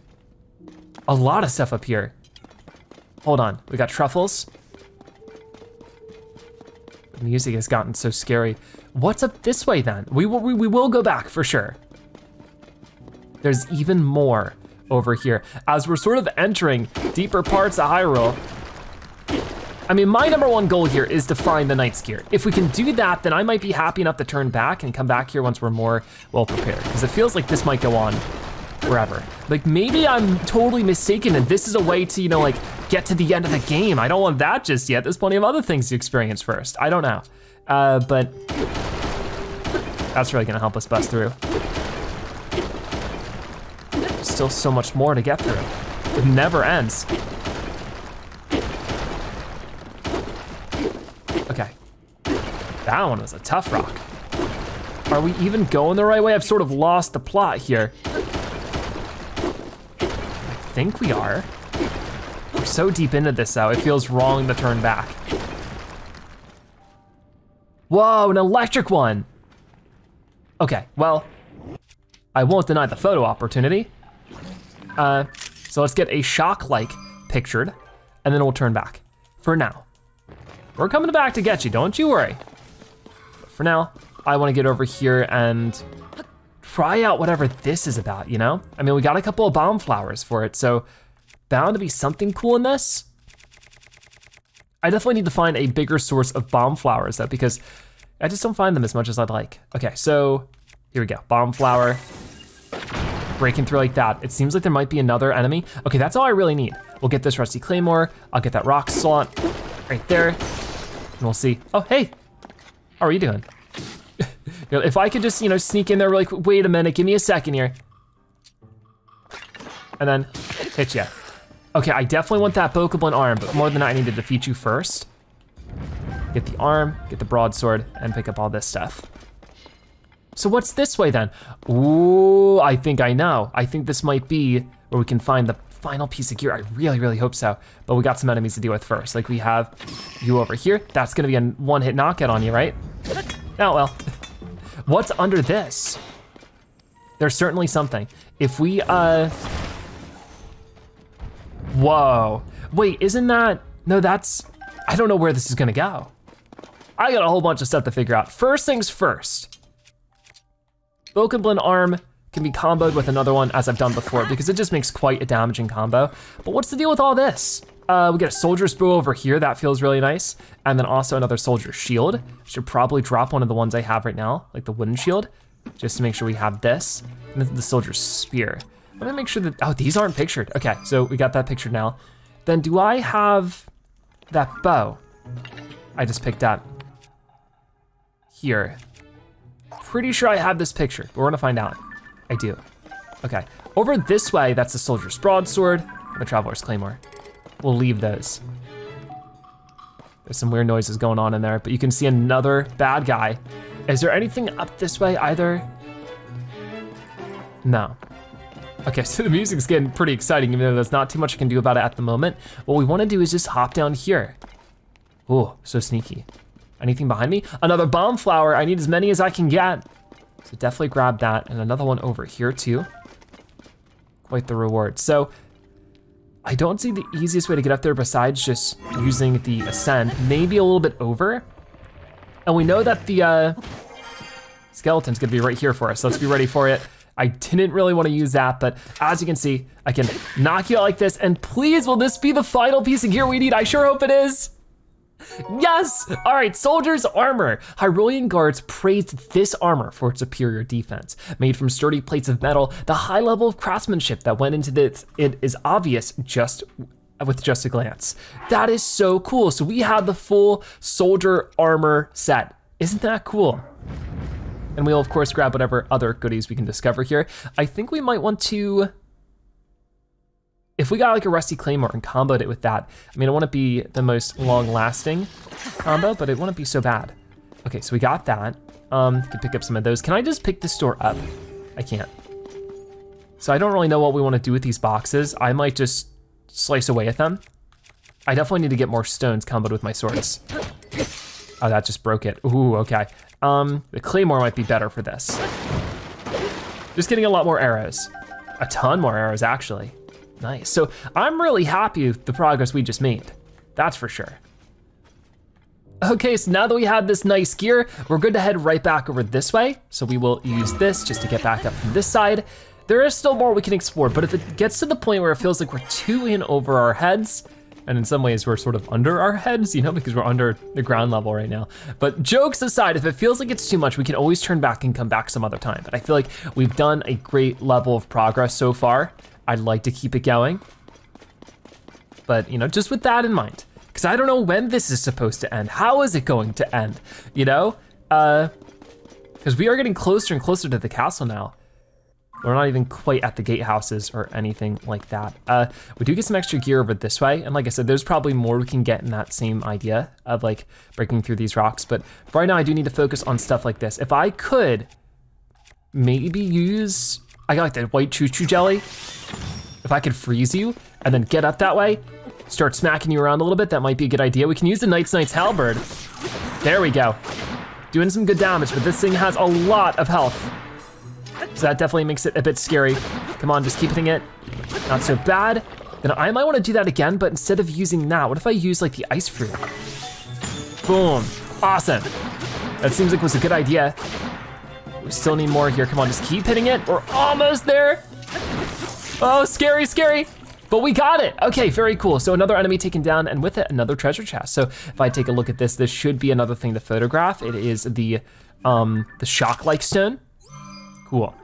A lot of stuff up here. Hold on, we got truffles. The music has gotten so scary. What's up this way then? We will, we, we will go back for sure. There's even more over here. As we're sort of entering deeper parts of Hyrule, I mean, my number one goal here is to find the Knight's Gear. If we can do that, then I might be happy enough to turn back and come back here once we're more well prepared, because it feels like this might go on forever. Like maybe I'm totally mistaken and this is a way to, you know, like get to the end of the game. I don't want that just yet. There's plenty of other things to experience first. I don't know. Uh, but that's really gonna help us bust through. Still so much more to get through. It never ends. Okay. That one was a tough rock. Are we even going the right way? I've sort of lost the plot here. I think we are. So deep into this though, it feels wrong to turn back. Whoa, an electric one. Okay, well, I won't deny the photo opportunity. Uh, so let's get a shock-like pictured, and then we'll turn back. For now. We're coming back to get you, don't you worry. But for now, I wanna get over here and try out whatever this is about, you know? I mean, we got a couple of bomb flowers for it, so bound to be something cool in this. I definitely need to find a bigger source of bomb flowers though, because I just don't find them as much as I'd like. Okay, so here we go, bomb flower. Breaking through like that. It seems like there might be another enemy. Okay, that's all I really need. We'll get this rusty claymore. I'll get that rock slot right there. And we'll see. Oh, hey, how are you doing? if I could just, you know, sneak in there really quick, wait a minute, give me a second here. And then hit you. Okay, I definitely want that Bokoblin arm, but more than that, I need to defeat you first. Get the arm, get the broadsword, and pick up all this stuff. So what's this way then? Ooh, I think I know. I think this might be where we can find the final piece of gear. I really, really hope so. But we got some enemies to deal with first. Like we have you over here. That's gonna be a one hit knockout on you, right? Oh, well. What's under this? There's certainly something. If we, uh, Whoa. Wait, isn't that, no, that's, I don't know where this is gonna go. I got a whole bunch of stuff to figure out. First things first. Bokoblin arm can be comboed with another one as I've done before because it just makes quite a damaging combo. But what's the deal with all this? Uh, we get a soldier's bow over here, that feels really nice. And then also another soldier shield. Should probably drop one of the ones I have right now, like the wooden shield, just to make sure we have this. And then the soldier's spear. Let me make sure that, oh, these aren't pictured. Okay, so we got that pictured now. Then do I have that bow I just picked up here? Pretty sure I have this picture, but we're gonna find out. I do. Okay, over this way, that's the soldier's broadsword, the traveler's claymore. We'll leave those. There's some weird noises going on in there, but you can see another bad guy. Is there anything up this way either? No. Okay, so the music's getting pretty exciting, even though there's not too much I can do about it at the moment. What we wanna do is just hop down here. Oh, so sneaky. Anything behind me? Another bomb flower, I need as many as I can get. So definitely grab that, and another one over here too. Quite the reward. So, I don't see the easiest way to get up there besides just using the ascend, maybe a little bit over. And we know that the uh, skeleton's gonna be right here for us, so let's be ready for it. I didn't really wanna use that, but as you can see, I can knock you out like this, and please, will this be the final piece of gear we need? I sure hope it is. Yes! All right, soldier's armor. Hyrulean guards praised this armor for its superior defense. Made from sturdy plates of metal, the high level of craftsmanship that went into this it is obvious just with just a glance. That is so cool. So we have the full soldier armor set. Isn't that cool? And we'll of course grab whatever other goodies we can discover here. I think we might want to, if we got like a rusty claymore and comboed it with that, I mean, it wouldn't be the most long lasting combo, but it wouldn't be so bad. Okay, so we got that. Um, can pick up some of those. Can I just pick this door up? I can't. So I don't really know what we wanna do with these boxes. I might just slice away at them. I definitely need to get more stones comboed with my swords. Oh, that just broke it. Ooh, okay. Um, the claymore might be better for this. Just getting a lot more arrows. a ton more arrows actually. Nice, so I'm really happy with the progress we just made. That's for sure. Okay, so now that we have this nice gear, we're good to head right back over this way. So we will use this just to get back up from this side. There is still more we can explore, but if it gets to the point where it feels like we're too in over our heads, and in some ways we're sort of under our heads, you know, because we're under the ground level right now. But jokes aside, if it feels like it's too much, we can always turn back and come back some other time. But I feel like we've done a great level of progress so far. I'd like to keep it going. But, you know, just with that in mind, because I don't know when this is supposed to end. How is it going to end, you know? Uh, because we are getting closer and closer to the castle now. We're not even quite at the gatehouses or anything like that. Uh, we do get some extra gear over this way. And like I said, there's probably more we can get in that same idea of like breaking through these rocks. But right now, I do need to focus on stuff like this. If I could maybe use, I got like that white Chuchu jelly. If I could freeze you and then get up that way, start smacking you around a little bit, that might be a good idea. We can use the Knight's Knight's Halberd. There we go. Doing some good damage, but this thing has a lot of health. So that definitely makes it a bit scary. Come on, just keep hitting it. Not so bad. Then I might wanna do that again, but instead of using that, what if I use like the ice fruit? Boom, awesome. That seems like was a good idea. We still need more here, come on, just keep hitting it. We're almost there. Oh, scary, scary. But we got it. Okay, very cool. So another enemy taken down and with it, another treasure chest. So if I take a look at this, this should be another thing to photograph. It is the, um, the shock-like stone. Cool.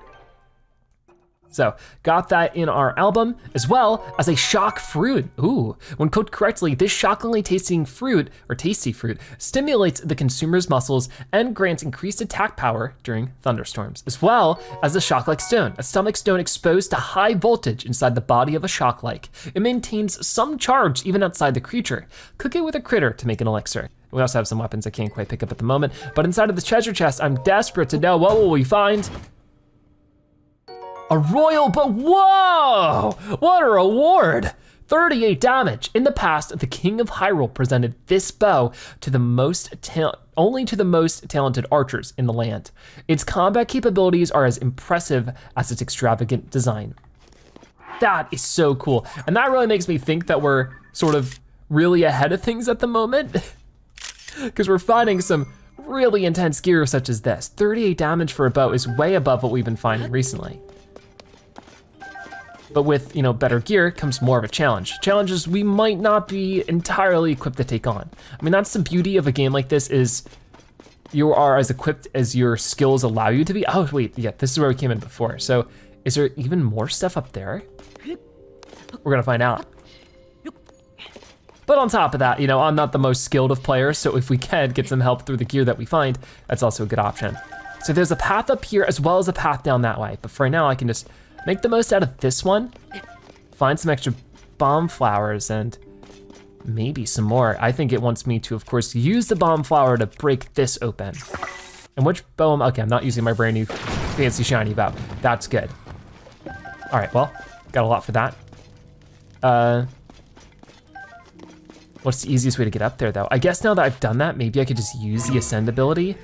So got that in our album, as well as a shock fruit. Ooh, when cooked correctly, this shockingly tasting fruit, or tasty fruit, stimulates the consumer's muscles and grants increased attack power during thunderstorms, as well as a shock-like stone, a stomach stone exposed to high voltage inside the body of a shock-like. It maintains some charge even outside the creature. Cook it with a critter to make an elixir. We also have some weapons I can't quite pick up at the moment, but inside of this treasure chest, I'm desperate to know what will we find. A royal but whoa! What a reward! 38 damage. In the past, the King of Hyrule presented this bow to the most only to the most talented archers in the land. Its combat capabilities are as impressive as its extravagant design. That is so cool. And that really makes me think that we're sort of really ahead of things at the moment. Because we're finding some really intense gear such as this. 38 damage for a bow is way above what we've been finding recently. But with you know better gear comes more of a challenge. Challenges we might not be entirely equipped to take on. I mean, that's the beauty of a game like this is you are as equipped as your skills allow you to be. Oh wait, yeah, this is where we came in before. So is there even more stuff up there? We're gonna find out. But on top of that, you know, I'm not the most skilled of players, so if we can get some help through the gear that we find, that's also a good option. So there's a path up here as well as a path down that way, but for now I can just Make the most out of this one. Find some extra bomb flowers and maybe some more. I think it wants me to, of course, use the bomb flower to break this open. And which bow am, okay, I'm not using my brand new fancy shiny bow. That's good. All right, well, got a lot for that. Uh, what's the easiest way to get up there though? I guess now that I've done that, maybe I could just use the ascend ability.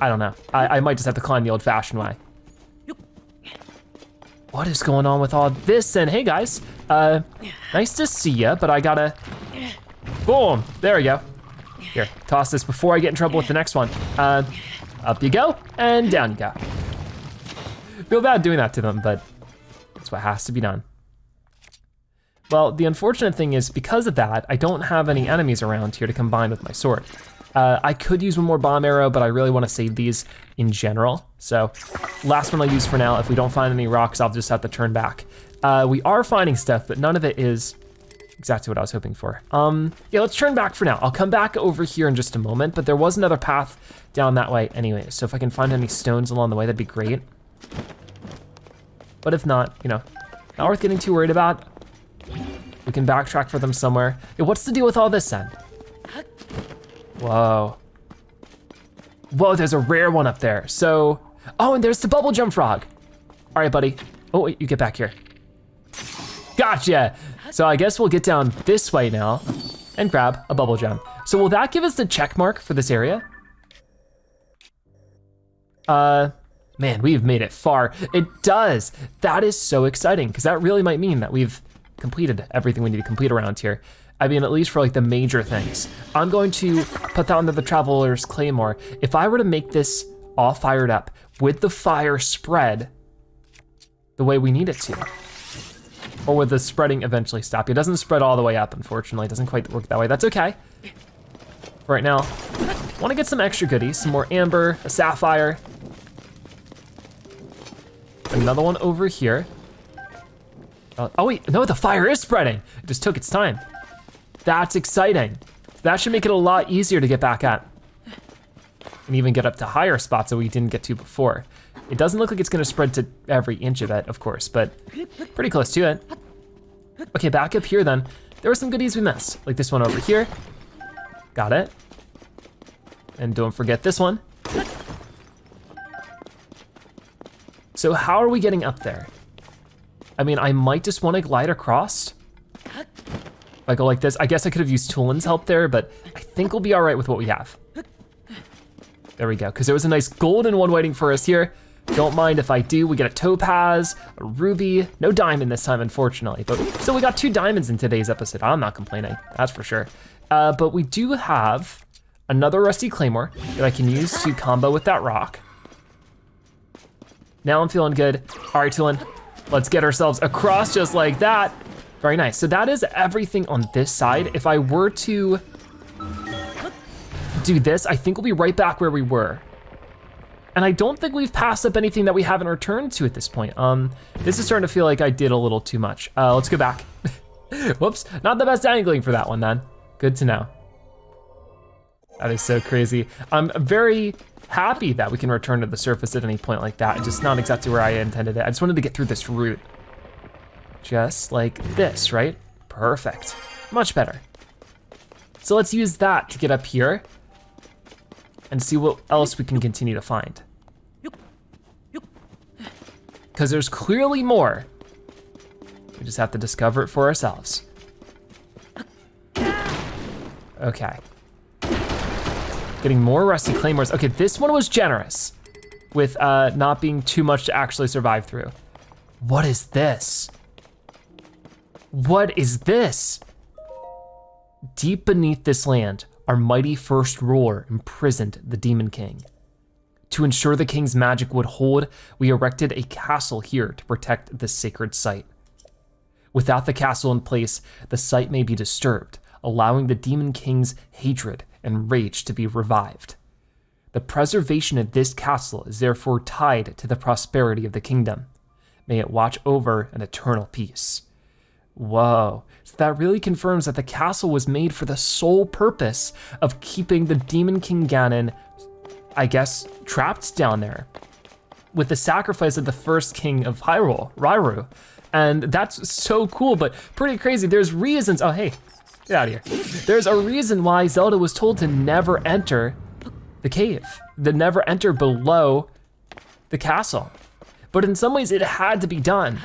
I don't know. I, I might just have to climb the old fashioned way what is going on with all this? And hey guys, uh, nice to see ya, but I gotta, boom, there we go. Here, toss this before I get in trouble with the next one. Uh, up you go, and down you go. Feel bad doing that to them, but that's what has to be done. Well, the unfortunate thing is because of that, I don't have any enemies around here to combine with my sword. Uh, I could use one more bomb arrow, but I really wanna save these in general. So last one I'll use for now. If we don't find any rocks, I'll just have to turn back. Uh, we are finding stuff, but none of it is exactly what I was hoping for. Um, yeah, let's turn back for now. I'll come back over here in just a moment, but there was another path down that way anyway. So if I can find any stones along the way, that'd be great. But if not, you know, not worth getting too worried about. We can backtrack for them somewhere. Yeah, what's the deal with all this then? Whoa. Whoa, there's a rare one up there. So, oh, and there's the bubble jump frog. All right, buddy. Oh, wait, you get back here. Gotcha. So I guess we'll get down this way now and grab a Bubbul Gem. So will that give us the check mark for this area? Uh, Man, we've made it far. It does. That is so exciting because that really might mean that we've completed everything we need to complete around here. I mean, at least for like the major things. I'm going to put that under the Traveler's Claymore. If I were to make this all fired up with the fire spread the way we need it to, or would the spreading eventually stop? It doesn't spread all the way up, unfortunately. It doesn't quite work that way. That's okay. For right now, wanna get some extra goodies, some more amber, a sapphire. Another one over here. Uh, oh wait, no, the fire is spreading. It just took its time. That's exciting. That should make it a lot easier to get back at. And even get up to higher spots that we didn't get to before. It doesn't look like it's gonna spread to every inch of it, of course, but pretty close to it. Okay, back up here then. There were some goodies we missed, like this one over here. Got it. And don't forget this one. So how are we getting up there? I mean, I might just wanna glide across. I go like this, I guess I could have used Tulin's help there, but I think we'll be all right with what we have. There we go, because there was a nice golden one waiting for us here. Don't mind if I do, we get a topaz, a ruby, no diamond this time, unfortunately. But still, we got two diamonds in today's episode. I'm not complaining, that's for sure. Uh, but we do have another rusty claymore that I can use to combo with that rock. Now I'm feeling good. All right, Tulin, let's get ourselves across just like that. Very nice, so that is everything on this side. If I were to do this, I think we'll be right back where we were. And I don't think we've passed up anything that we haven't returned to at this point. Um, This is starting to feel like I did a little too much. Uh, let's go back. Whoops, not the best angling for that one then. Good to know. That is so crazy. I'm very happy that we can return to the surface at any point like that. Just not exactly where I intended it. I just wanted to get through this route. Just like this, right? Perfect, much better. So let's use that to get up here and see what else we can continue to find. Because there's clearly more. We just have to discover it for ourselves. Okay. Getting more rusty claymores. Okay, this one was generous with uh, not being too much to actually survive through. What is this? What is this? Deep beneath this land, our mighty first ruler imprisoned the Demon King. To ensure the king's magic would hold, we erected a castle here to protect this sacred site. Without the castle in place, the site may be disturbed, allowing the Demon King's hatred and rage to be revived. The preservation of this castle is therefore tied to the prosperity of the kingdom. May it watch over an eternal peace. Whoa, so that really confirms that the castle was made for the sole purpose of keeping the Demon King Ganon, I guess, trapped down there with the sacrifice of the first king of Hyrule, Rauru. And that's so cool, but pretty crazy. There's reasons, oh hey, get out of here. There's a reason why Zelda was told to never enter the cave, to never enter below the castle. But in some ways it had to be done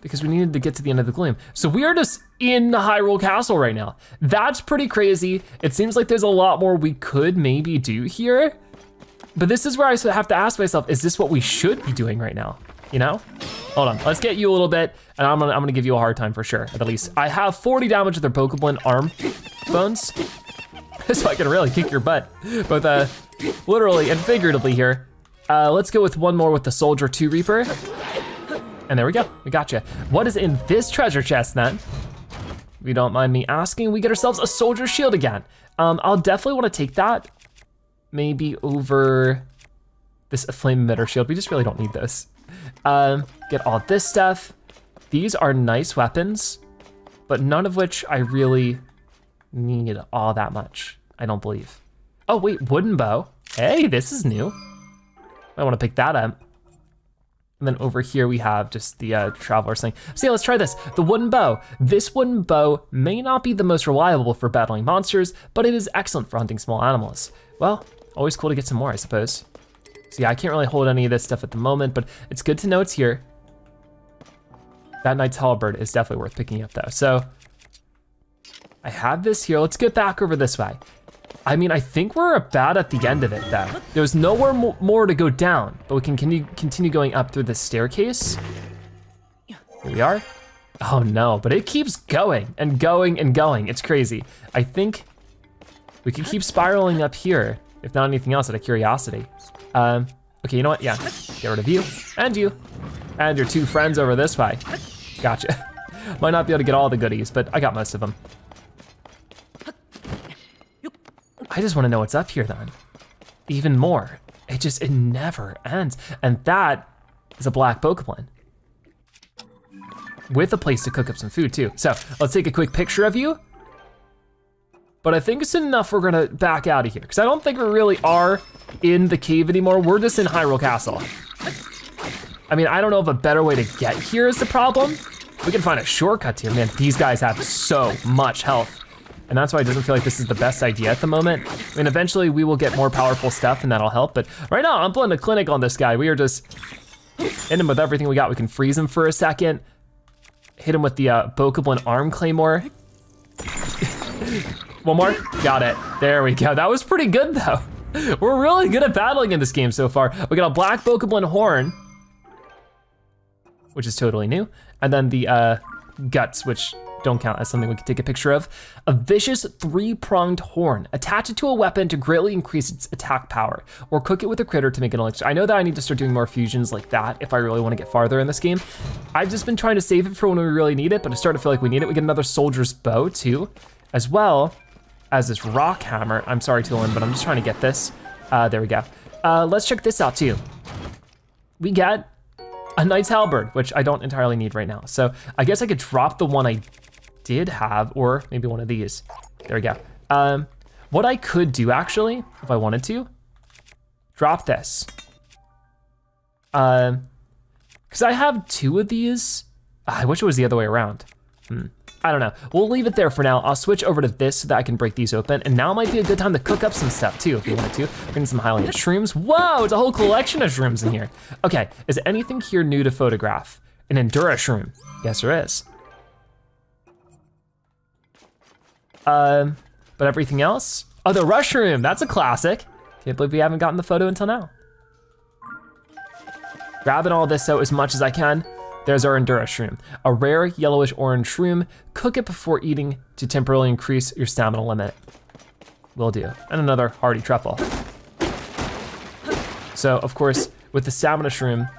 because we needed to get to the end of the gloom. So we are just in the Hyrule Castle right now. That's pretty crazy. It seems like there's a lot more we could maybe do here. But this is where I have to ask myself, is this what we should be doing right now? You know? Hold on, let's get you a little bit, and I'm gonna, I'm gonna give you a hard time for sure, at least. I have 40 damage with their Bokoblin arm bones, so I can really kick your butt, both uh, literally and figuratively here. Uh, let's go with one more with the Soldier 2 Reaper. And there we go, we got you. What is in this treasure chest then? If you don't mind me asking, we get ourselves a soldier shield again. Um, I'll definitely wanna take that maybe over this flame emitter shield. We just really don't need this. Um, get all this stuff. These are nice weapons, but none of which I really need all that much, I don't believe. Oh wait, wooden bow. Hey, this is new. I wanna pick that up. And then over here we have just the uh, traveler's thing. So yeah, let's try this. The wooden bow. This wooden bow may not be the most reliable for battling monsters, but it is excellent for hunting small animals. Well, always cool to get some more, I suppose. So yeah, I can't really hold any of this stuff at the moment, but it's good to know it's here. That Knight's Halberd is definitely worth picking up though. So I have this here. Let's get back over this way. I mean, I think we're about at the end of it though. There's nowhere mo more to go down, but we can continue, continue going up through the staircase. Here we are. Oh no, but it keeps going and going and going. It's crazy. I think we can keep spiraling up here, if not anything else out of curiosity. Um, okay, you know what? Yeah, get rid of you and you and your two friends over this way. Gotcha. Might not be able to get all the goodies, but I got most of them. I just wanna know what's up here then. Even more. It just, it never ends. And that is a black bokoblin. With a place to cook up some food too. So let's take a quick picture of you. But I think it's enough we're gonna back out of here because I don't think we really are in the cave anymore. We're just in Hyrule Castle. I mean, I don't know if a better way to get here is the problem. We can find a shortcut here. Man, these guys have so much health. And that's why it doesn't feel like this is the best idea at the moment. I mean, eventually we will get more powerful stuff and that'll help, but right now I'm pulling a clinic on this guy. We are just hitting him with everything we got. We can freeze him for a second, hit him with the uh, Bokoblin arm claymore. One more, got it. There we go. That was pretty good though. We're really good at battling in this game so far. We got a black Bokoblin horn, which is totally new. And then the uh, guts, which don't count as something we can take a picture of. A vicious three-pronged horn. Attach it to a weapon to greatly increase its attack power, or cook it with a critter to make an elixir. I know that I need to start doing more fusions like that if I really wanna get farther in this game. I've just been trying to save it for when we really need it, but I start to feel like we need it. We get another soldier's bow too, as well as this rock hammer. I'm sorry, Tulin, but I'm just trying to get this. Uh, there we go. Uh, let's check this out too. We get a Knight's Halberd, which I don't entirely need right now. So I guess I could drop the one I did have, or maybe one of these. There we go. Um, what I could do actually, if I wanted to, drop this. Um, cause I have two of these. Ah, I wish it was the other way around. Hmm. I don't know. We'll leave it there for now. I'll switch over to this so that I can break these open. And now might be a good time to cook up some stuff too, if you wanted to. Bring some Hylian shrooms. Whoa, it's a whole collection of shrooms in here. Okay, is anything here new to photograph? An Endura shroom. Yes, there is. Um, but everything else? Oh, the rushroom, that's a classic. Can't believe we haven't gotten the photo until now. Grabbing all this out as much as I can. There's our Endura shroom, a rare yellowish orange shroom. Cook it before eating to temporarily increase your stamina limit. Will do. And another hearty truffle. So of course, with the stamina shroom,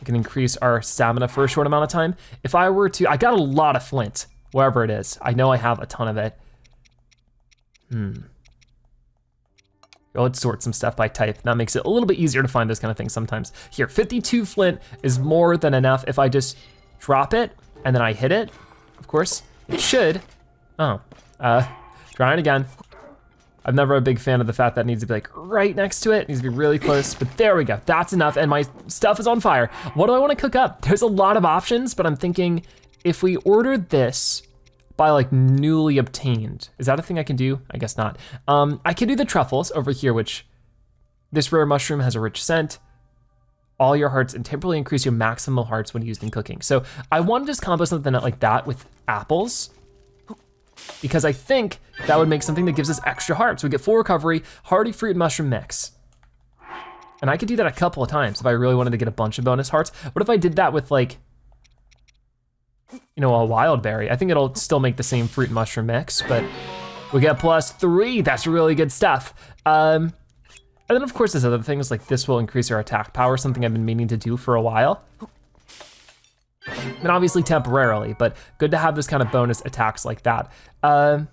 we can increase our stamina for a short amount of time. If I were to, I got a lot of flint, wherever it is. I know I have a ton of it. Hmm. let's sort some stuff by type. That makes it a little bit easier to find this kind of thing sometimes. Here, 52 flint is more than enough if I just drop it and then I hit it. Of course, it should. Oh, uh, trying again. I'm never a big fan of the fact that it needs to be like right next to it. It needs to be really close, but there we go. That's enough, and my stuff is on fire. What do I wanna cook up? There's a lot of options, but I'm thinking if we ordered this by like newly obtained, is that a thing I can do? I guess not. Um, I can do the truffles over here, which this rare mushroom has a rich scent, all your hearts and temporarily increase your maximum hearts when used in cooking. So I want to just combo something like that with apples because I think that would make something that gives us extra hearts. We get full recovery, hearty fruit mushroom mix. And I could do that a couple of times if I really wanted to get a bunch of bonus hearts. What if I did that with like you know, a wild berry. I think it'll still make the same fruit and mushroom mix, but we get plus three, that's really good stuff. Um, and then of course there's other things like this will increase our attack power, something I've been meaning to do for a while. And obviously temporarily, but good to have this kind of bonus attacks like that. Um,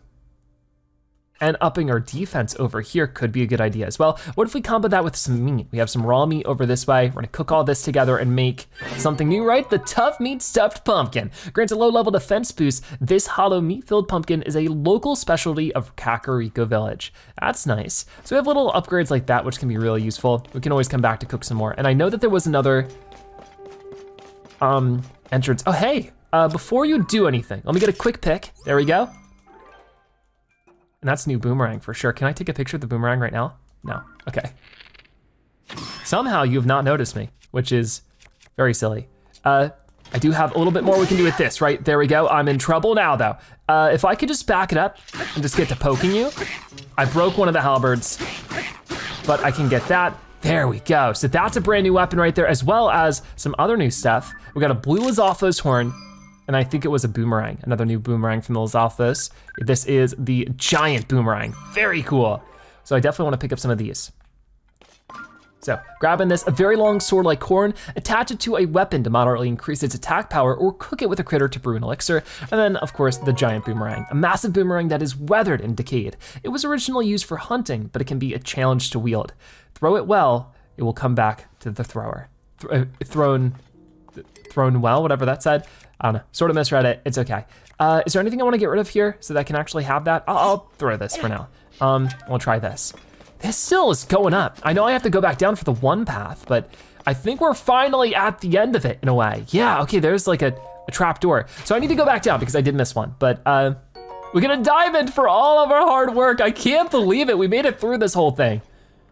and upping our defense over here could be a good idea as well. What if we combo that with some meat? We have some raw meat over this way. We're gonna cook all this together and make something new, right? The tough meat stuffed pumpkin. Grants a low level defense boost. This hollow meat filled pumpkin is a local specialty of Kakariko Village. That's nice. So we have little upgrades like that, which can be really useful. We can always come back to cook some more. And I know that there was another um, entrance. Oh, hey, uh, before you do anything, let me get a quick pick. There we go. And that's new boomerang for sure. Can I take a picture of the boomerang right now? No, okay. Somehow you have not noticed me, which is very silly. Uh, I do have a little bit more we can do with this, right? There we go, I'm in trouble now though. Uh, if I could just back it up and just get to poking you. I broke one of the halberds, but I can get that. There we go. So that's a brand new weapon right there, as well as some other new stuff. We got a blue Lizalfos horn, and I think it was a boomerang, another new boomerang from the Lizalfos. This is the giant boomerang, very cool. So I definitely wanna pick up some of these. So grabbing this, a very long sword like horn, attach it to a weapon to moderately increase its attack power or cook it with a critter to brew an elixir. And then of course the giant boomerang, a massive boomerang that is weathered and decayed. It was originally used for hunting, but it can be a challenge to wield. Throw it well, it will come back to the thrower. Th uh, thrown, th thrown well, whatever that said. I don't know, sort of misread it, it's okay. Uh, is there anything I wanna get rid of here so that I can actually have that? I'll, I'll throw this for now. Um, we'll try this. This still is going up. I know I have to go back down for the one path, but I think we're finally at the end of it in a way. Yeah, okay, there's like a, a trap door. So I need to go back down because I did miss one, but uh, we're gonna dive in for all of our hard work. I can't believe it, we made it through this whole thing.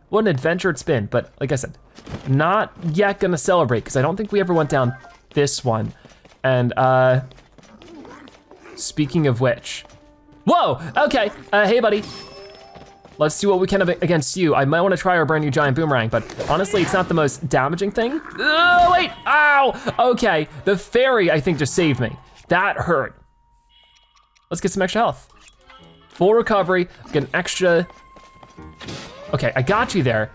What an adventure it's been, but like I said, not yet gonna celebrate because I don't think we ever went down this one. And uh, speaking of which, whoa, okay, uh, hey buddy, Let's do what we can against you. I might wanna try our brand new giant boomerang, but honestly, it's not the most damaging thing. Oh, wait, ow! Okay, the fairy, I think, just saved me. That hurt. Let's get some extra health. Full recovery, get an extra. Okay, I got you there.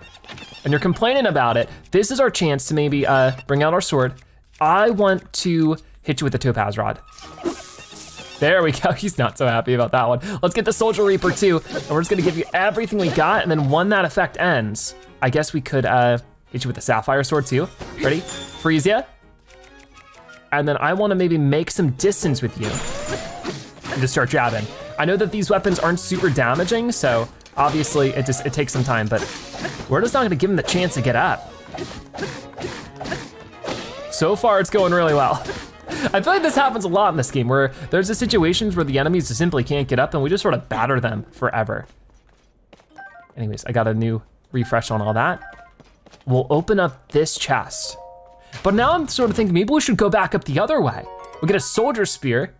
And you're complaining about it. This is our chance to maybe uh, bring out our sword. I want to hit you with the topaz rod. There we go, he's not so happy about that one. Let's get the Soldier Reaper too, and we're just gonna give you everything we got, and then when that effect ends, I guess we could uh, hit you with the Sapphire Sword too. Ready? Freeze ya. And then I wanna maybe make some distance with you and just start jabbing. I know that these weapons aren't super damaging, so obviously it just, it takes some time, but we're just not gonna give him the chance to get up. So far, it's going really well. I feel like this happens a lot in this game where there's the situations where the enemies simply can't get up and we just sort of batter them forever. Anyways, I got a new refresh on all that. We'll open up this chest. But now I'm sort of thinking maybe we should go back up the other way. We'll get a soldier spear,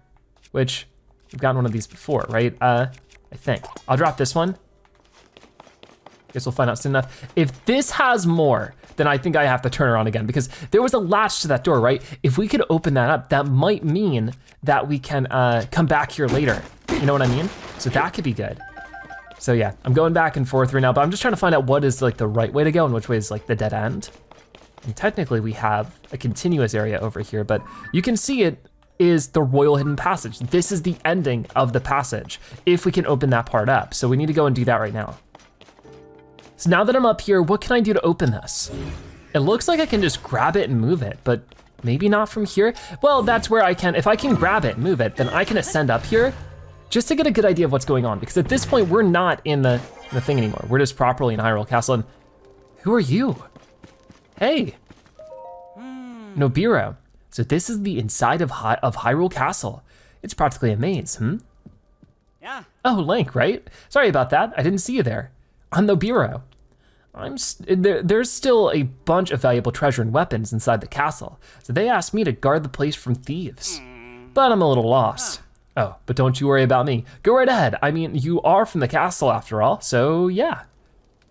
which we've gotten one of these before, right? Uh, I think. I'll drop this one. Guess we'll find out soon enough. If this has more, then I think I have to turn around again because there was a latch to that door, right? If we could open that up, that might mean that we can uh, come back here later. You know what I mean? So that could be good. So yeah, I'm going back and forth right now, but I'm just trying to find out what is like the right way to go and which way is like the dead end. And technically we have a continuous area over here, but you can see it is the Royal Hidden Passage. This is the ending of the passage, if we can open that part up. So we need to go and do that right now. So now that I'm up here, what can I do to open this? It looks like I can just grab it and move it, but maybe not from here. Well, that's where I can, if I can grab it move it, then I can ascend up here just to get a good idea of what's going on. Because at this point, we're not in the, the thing anymore. We're just properly in Hyrule Castle. And who are you? Hey, Nobiro. So this is the inside of, Hy of Hyrule Castle. It's practically a maze, hmm? Yeah. Oh, Link, right? Sorry about that. I didn't see you there. I'm Nobiro. I'm there, there's still a bunch of valuable treasure and weapons inside the castle, so they asked me to guard the place from thieves. But I'm a little lost. Oh, but don't you worry about me. Go right ahead. I mean, you are from the castle after all, so yeah.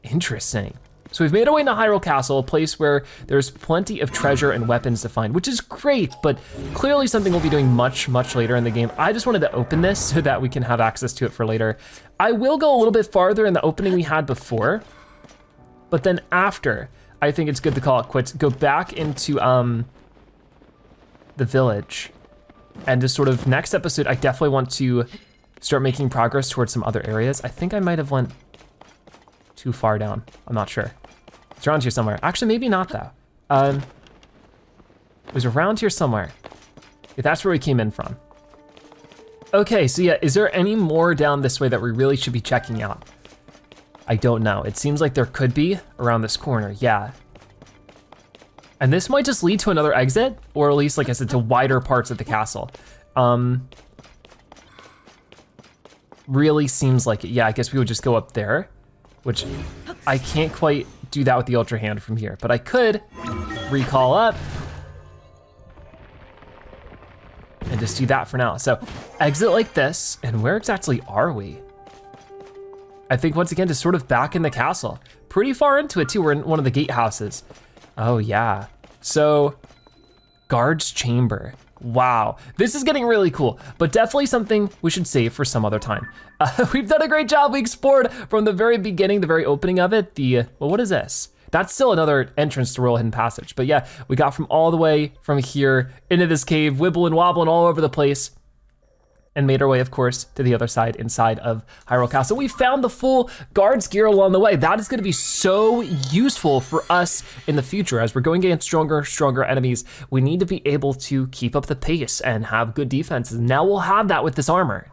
Interesting. So we've made our way into Hyrule Castle, a place where there's plenty of treasure and weapons to find, which is great, but clearly something we'll be doing much, much later in the game. I just wanted to open this so that we can have access to it for later. I will go a little bit farther in the opening we had before, but then after, I think it's good to call it quits. Go back into um, the village and just sort of next episode, I definitely want to start making progress towards some other areas. I think I might have went too far down. I'm not sure. It's around here somewhere. Actually, maybe not though. Um, it was around here somewhere. Yeah, that's where we came in from. Okay, so yeah, is there any more down this way that we really should be checking out? I don't know. It seems like there could be around this corner, yeah. And this might just lead to another exit, or at least, like I said, to wider parts of the castle. Um, really seems like it. Yeah, I guess we would just go up there, which I can't quite do that with the Ultra Hand from here, but I could recall up. And just do that for now. So exit like this, and where exactly are we? I think once again, just sort of back in the castle. Pretty far into it too, we're in one of the gatehouses. Oh yeah, so guard's chamber. Wow, this is getting really cool, but definitely something we should save for some other time. Uh, we've done a great job. We explored from the very beginning, the very opening of it, the, well, what is this? That's still another entrance to Royal Hidden Passage. But yeah, we got from all the way from here into this cave, wibbling, wobbling all over the place and made our way, of course, to the other side inside of Hyrule Castle. We found the full guards gear along the way. That is gonna be so useful for us in the future. As we're going against stronger, stronger enemies, we need to be able to keep up the pace and have good defenses. Now we'll have that with this armor.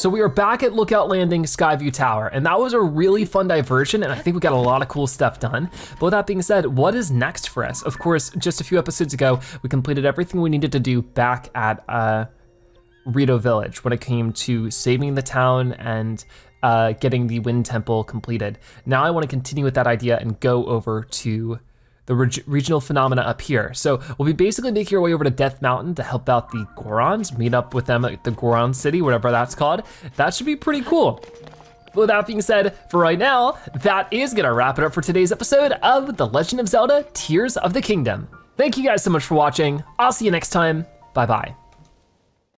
So we are back at Lookout Landing Skyview Tower, and that was a really fun diversion, and I think we got a lot of cool stuff done. But with that being said, what is next for us? Of course, just a few episodes ago, we completed everything we needed to do back at uh, Rito Village when it came to saving the town and uh, getting the Wind Temple completed. Now I want to continue with that idea and go over to the reg regional phenomena up here. So we'll be basically making our way over to Death Mountain to help out the Gorons, meet up with them at the Goron City, whatever that's called. That should be pretty cool. With that being said, for right now, that is gonna wrap it up for today's episode of The Legend of Zelda Tears of the Kingdom. Thank you guys so much for watching. I'll see you next time. Bye bye.